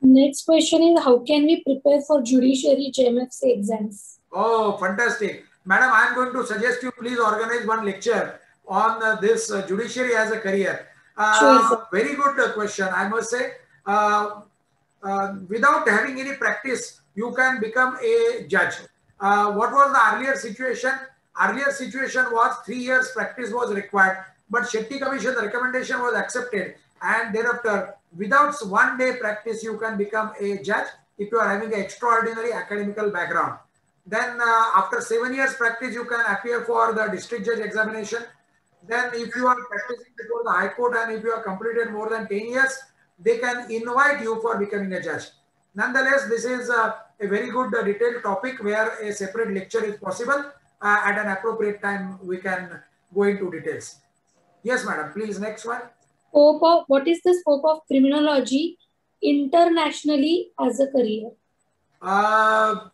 Next question is how can we prepare for judiciary JMFC exams? Oh, fantastic. Madam, I am going to suggest you please organize one lecture on uh, this uh, judiciary as a career. Uh, Sure. Very good uh, question, I must say. Uh, uh, without having any practice, you can become a judge. Uh, what was the earlier situation? Earlier situation was three years practice was required, but Shetty Commission, recommendation was accepted. And thereafter, without one day practice, you can become a judge if you are having an extraordinary academical background. Then uh, after seven years practice, you can appear for the district judge examination. Then if you are practicing before the high court and if you have completed more than 10 years, they can invite you for becoming a judge. Nonetheless, this is uh, a very good uh, detailed topic where a separate lecture is possible. Uh, at an appropriate time, we can go into details. Yes, madam, please, next one. Scope of what is the scope of criminology internationally as a career? uh,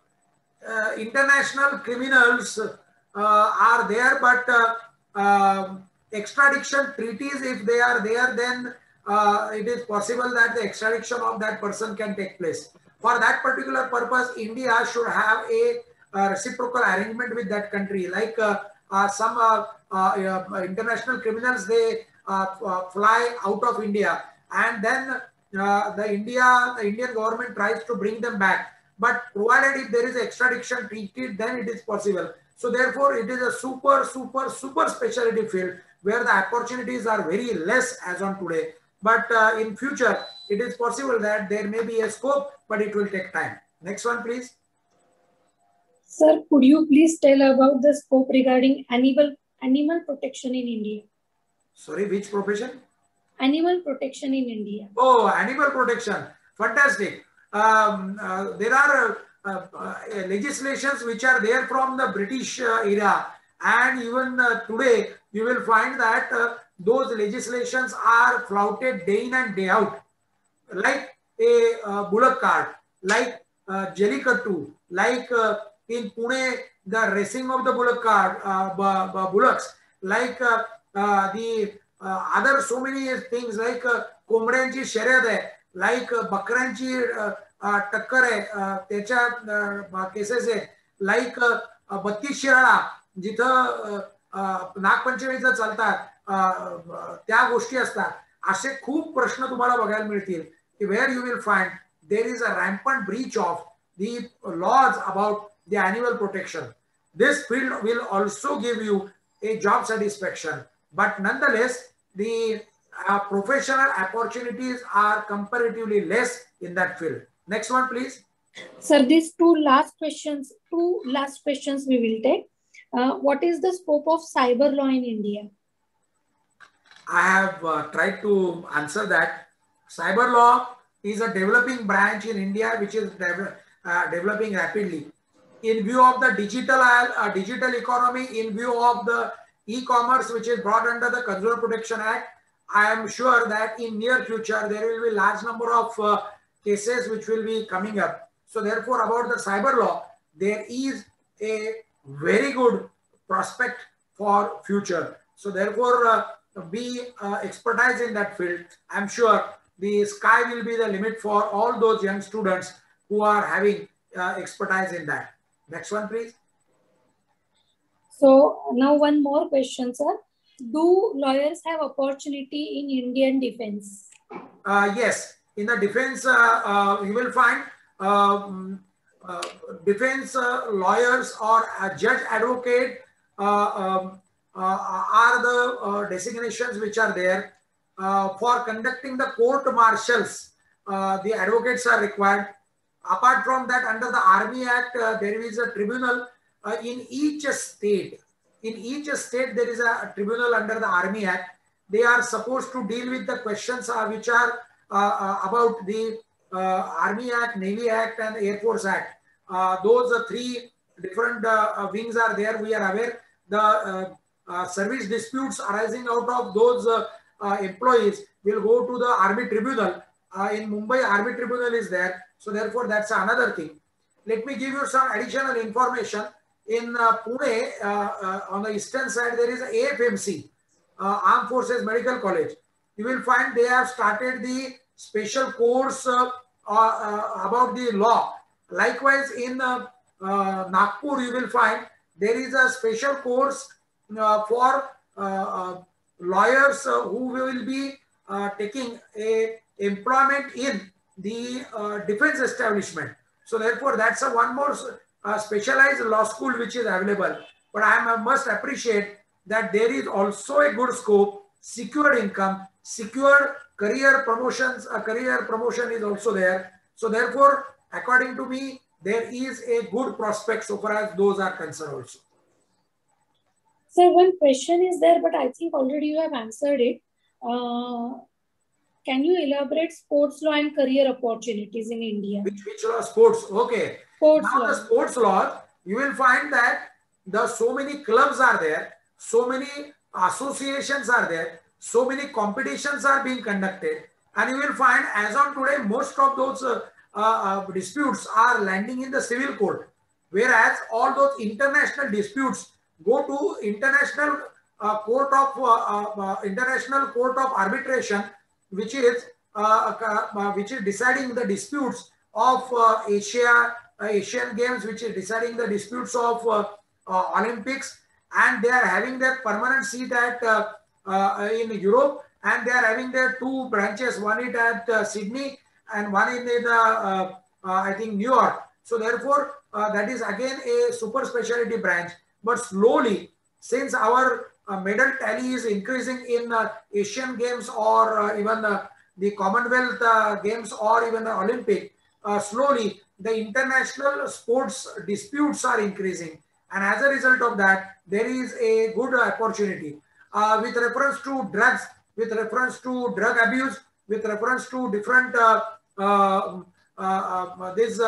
uh, international criminals uh, are there, but uh, um extradition treaties, if they are there, then uh, it is possible that the extradition of that person can take place. For that particular purpose, India should have a, a reciprocal arrangement with that country. Like uh, uh, some uh, uh, international criminals, they fly out of India and then the India, the Indian government tries to bring them back. But provided if there is extradition treated, then it is possible. So therefore, it is a super, super, super specialty field where the opportunities are very less as on today. But uh, in future, it is possible that there may be a scope, but it will take time. Next one, please. Sir, could you please tell about the scope regarding animal animal protection in India? Sorry, which profession? Animal protection in India. Oh, animal protection. Fantastic. Um, uh, there are uh, uh, legislations which are there from the British uh, era and even uh, today you will find that uh, those legislations are flouted day in and day out like a uh, bullock cart like uh, Jallikattu, like uh, in Pune the racing of the bullock cart uh, bullocks like uh, uh, the uh, other so many things like uh, कोंबड्यांची शर्यत आहे like बकऱ्यांची टक्कर आहे त्याच्या cases आहे like बत्तीस शिराळा जिथं नागपंचमीचं चालतात त्या गोष्टी असतात असे खूप प्रश्न तुम्हाला बघायला मिळतील की where you will find there is a rampant breach of the laws about the annual protection. This field will also give you a job satisfaction. But nonetheless, the uh, professional opportunities are comparatively less in that field. Next one, please. Sir, these two last questions, two last questions we will take. Uh, what is the scope of cyber law in India? I have uh, tried to answer that. Cyber law is a developing branch in India which is de uh, developing rapidly. In view of the digital uh, digital economy, in view of the e-commerce which is brought under the Consumer Protection Act, I am sure that in near future there will be large number of uh, cases which will be coming up. So therefore about the cyber law, there is a very good prospect for future. So therefore uh, be uh, expertise in that field. I'm sure the sky will be the limit for all those young students who are having uh, expertise in that. Next one, please. So now one more question, sir. Do lawyers have opportunity in Indian defense? Uh, yes, in the defense, uh, uh, you will find um, uh, defense uh, lawyers or a judge advocate uh, um, uh, are the uh, designations which are there. Uh, for conducting the court martials, uh, the advocates are required. Apart from that, under the Army Act, uh, there is a tribunal uh, in each state. In each state, there is a tribunal under the Army Act. They are supposed to deal with the questions uh, which are uh, uh, about the uh, Army Act, Navy Act, and Air Force Act. Those three different wings are there. We are aware the service disputes arising out of those employees will go to the Army Tribunal. In Mumbai, Army Tribunal is there. So therefore, that's another thing. Let me give you some additional information. In uh, Pune, uh, uh, on the eastern side, there is AFMC, uh, Armed Forces Medical College. You will find they have started the special course uh, uh, about the law. Likewise, in Nagpur, you will find there is a special course for lawyers who will be taking a employment in the uh, defense establishment. So therefore, that's a one more uh, specialized law school which is available. But I must appreciate that there is also a good scope, secure income, secure career promotions, a career promotion is also there. So therefore, according to me, there is a good prospect so far as those are concerned also. Sir, one question is there, but I think already you have answered it. Uh, can you elaborate sports law and career opportunities in India? Which, which law? Sports. Okay. Sports Now law. the sports law, you will find that the so many clubs are there, so many associations are there, so many competitions are being conducted, and you will find as on today most of those uh, uh, disputes are landing in the civil court, whereas all those international disputes go to international uh, court of uh, uh, international court of arbitration which is uh, uh, which is deciding the disputes of uh, Asia Asian Games, which is deciding the disputes of Olympics, and they are having their permanent seat at in Europe, and they are having their two branches, one is at Sydney and one in the I think New York. So therefore, that is again a super specialty branch. But slowly, since our uh, medal tally is increasing in uh, Asian Games or uh, even the Commonwealth Games or even the Olympic, slowly the international sports disputes are increasing. And as a result of that, there is a good opportunity. with reference to drugs, with reference to drug abuse, with reference to different uh, uh, uh, these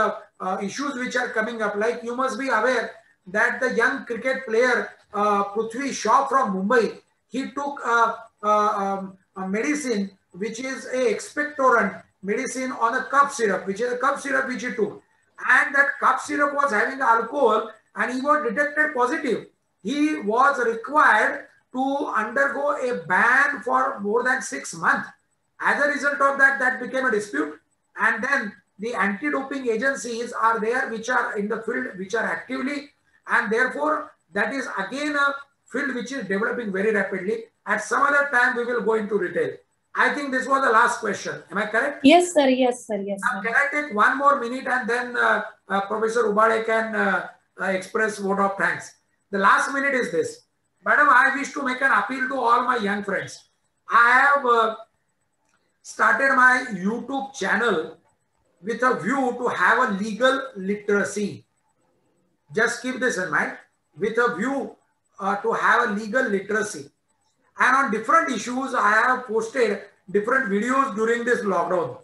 issues which are coming up. Like you must be aware that the young cricket player uh, Prithvi Shaw from Mumbai, he took a, a, um, a, medicine which is a expectorant medicine on a cup syrup, which is a cup syrup which he took. And that cup syrup was having alcohol and he was detected positive. He was required to undergo a ban for more than six months. As a result of that, that became a dispute. And then the anti-doping agencies are there, which are in the field, which are actively, and therefore that is again a field which is developing very rapidly. At some other time, we will go into retail. I think this was the last question. Am I correct? Yes, sir. Yes, sir. Yes. Now, can I take one more minute and then uh, uh, Professor Ubade can uh, uh, express vote of thanks. The last minute is this. Madam, I wish to make an appeal to all my young friends. I have uh, started my YouTube channel with a view to have a legal literacy. Just keep this in mind with a view uh, to have a legal literacy. And on different issues, I have posted different videos during this lockdown.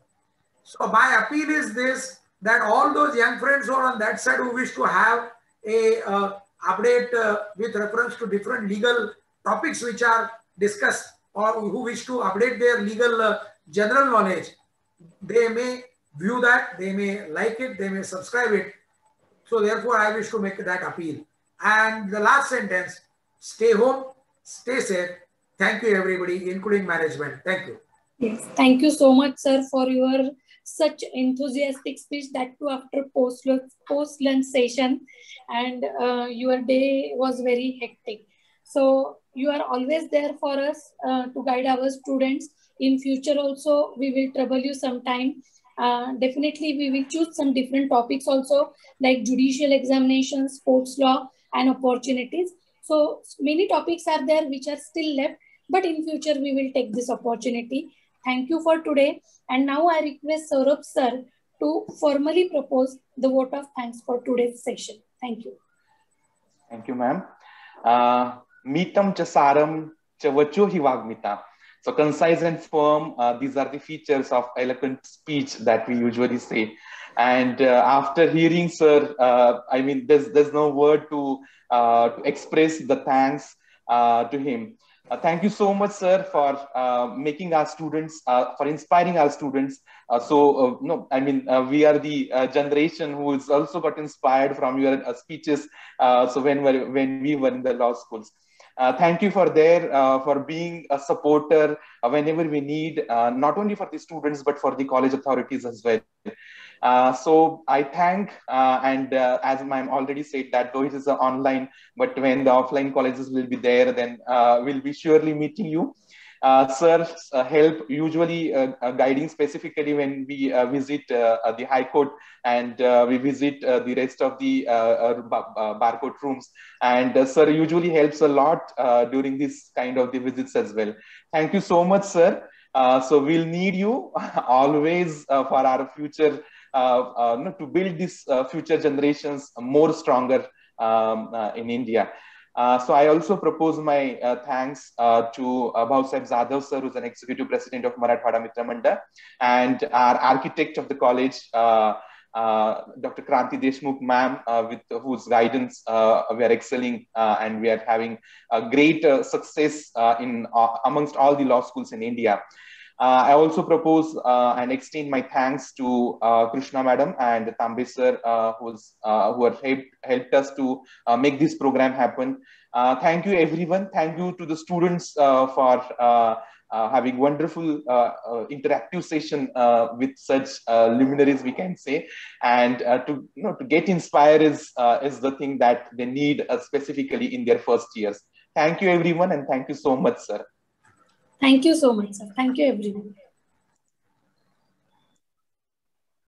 So my appeal is this, that all those young friends who are on that side who wish to have a uh, update uh, with reference to different legal topics which are discussed or who wish to update their legal uh, general knowledge, they may view that, they may like it, they may subscribe it. So therefore, I wish to make that appeal. And the last sentence, stay home, stay safe. Thank you, everybody, including management. Thank you. Yes, thank you so much, sir, for your such enthusiastic speech that too after post post lunch session, and uh, your day was very hectic. So you are always there for us uh, to guide our students. In future also, we will trouble you sometime. Uh, definitely, we will choose some different topics also like judicial examinations, sports law, and opportunities. So many topics are there which are still left, but in future we will take this opportunity. Thank you for today. And now I request Saurabh sir to formally propose the vote of thanks for today's session. Thank you. Thank you, ma'am. Uh, chasaram chavacho hivagmita. So concise and firm, uh, these are the features of eloquent speech that we usually say. And uh, after hearing, sir, uh, I mean, there's there's no word to uh, to express the thanks uh, to him. Uh, thank you so much, sir, for uh, making our students, for inspiring our students. so, no, I mean, we are the generation who has also got inspired from your speeches. so when we when we were in the law schools. Uh, thank you for there uh, for being a supporter uh, whenever we need not only for the students but for the college authorities as well uh, so I thank, uh, and uh, as I'm already said that though it is online, but when the offline colleges will be there, then we'll be surely meeting you. Uh, sir uh, help usually uh, guiding specifically when we visit the high court and we visit the rest of the bar court rooms. And sir usually helps a lot during this kind of the visits as well. Thank you so much sir. So we'll need you always for our future uh, uh, to build these uh, future generations more stronger um, in India. Uh, so I also propose my uh, thanks uh, to uh, Bhausaheb Jadhav sir, who's an executive president of Marathwada Mitra Mandal, and our architect of the college, Dr. Kranti Deshmukh ma'am, with whose guidance we are excelling and we are having a great success in amongst all the law schools in India. Uh, I also propose uh, and extend my thanks to uh, Krishna Madam and Tambe Sir, who's, who have helped, helped us to make this program happen. thank you, everyone. Thank you to the students for uh, having wonderful uh, uh, interactive session with such luminaries, we can say, and to you know to get inspired is is the thing that they need specifically in their first years. Thank you, everyone, and thank you so much, sir. Thank you so much, sir. Thank you, everyone.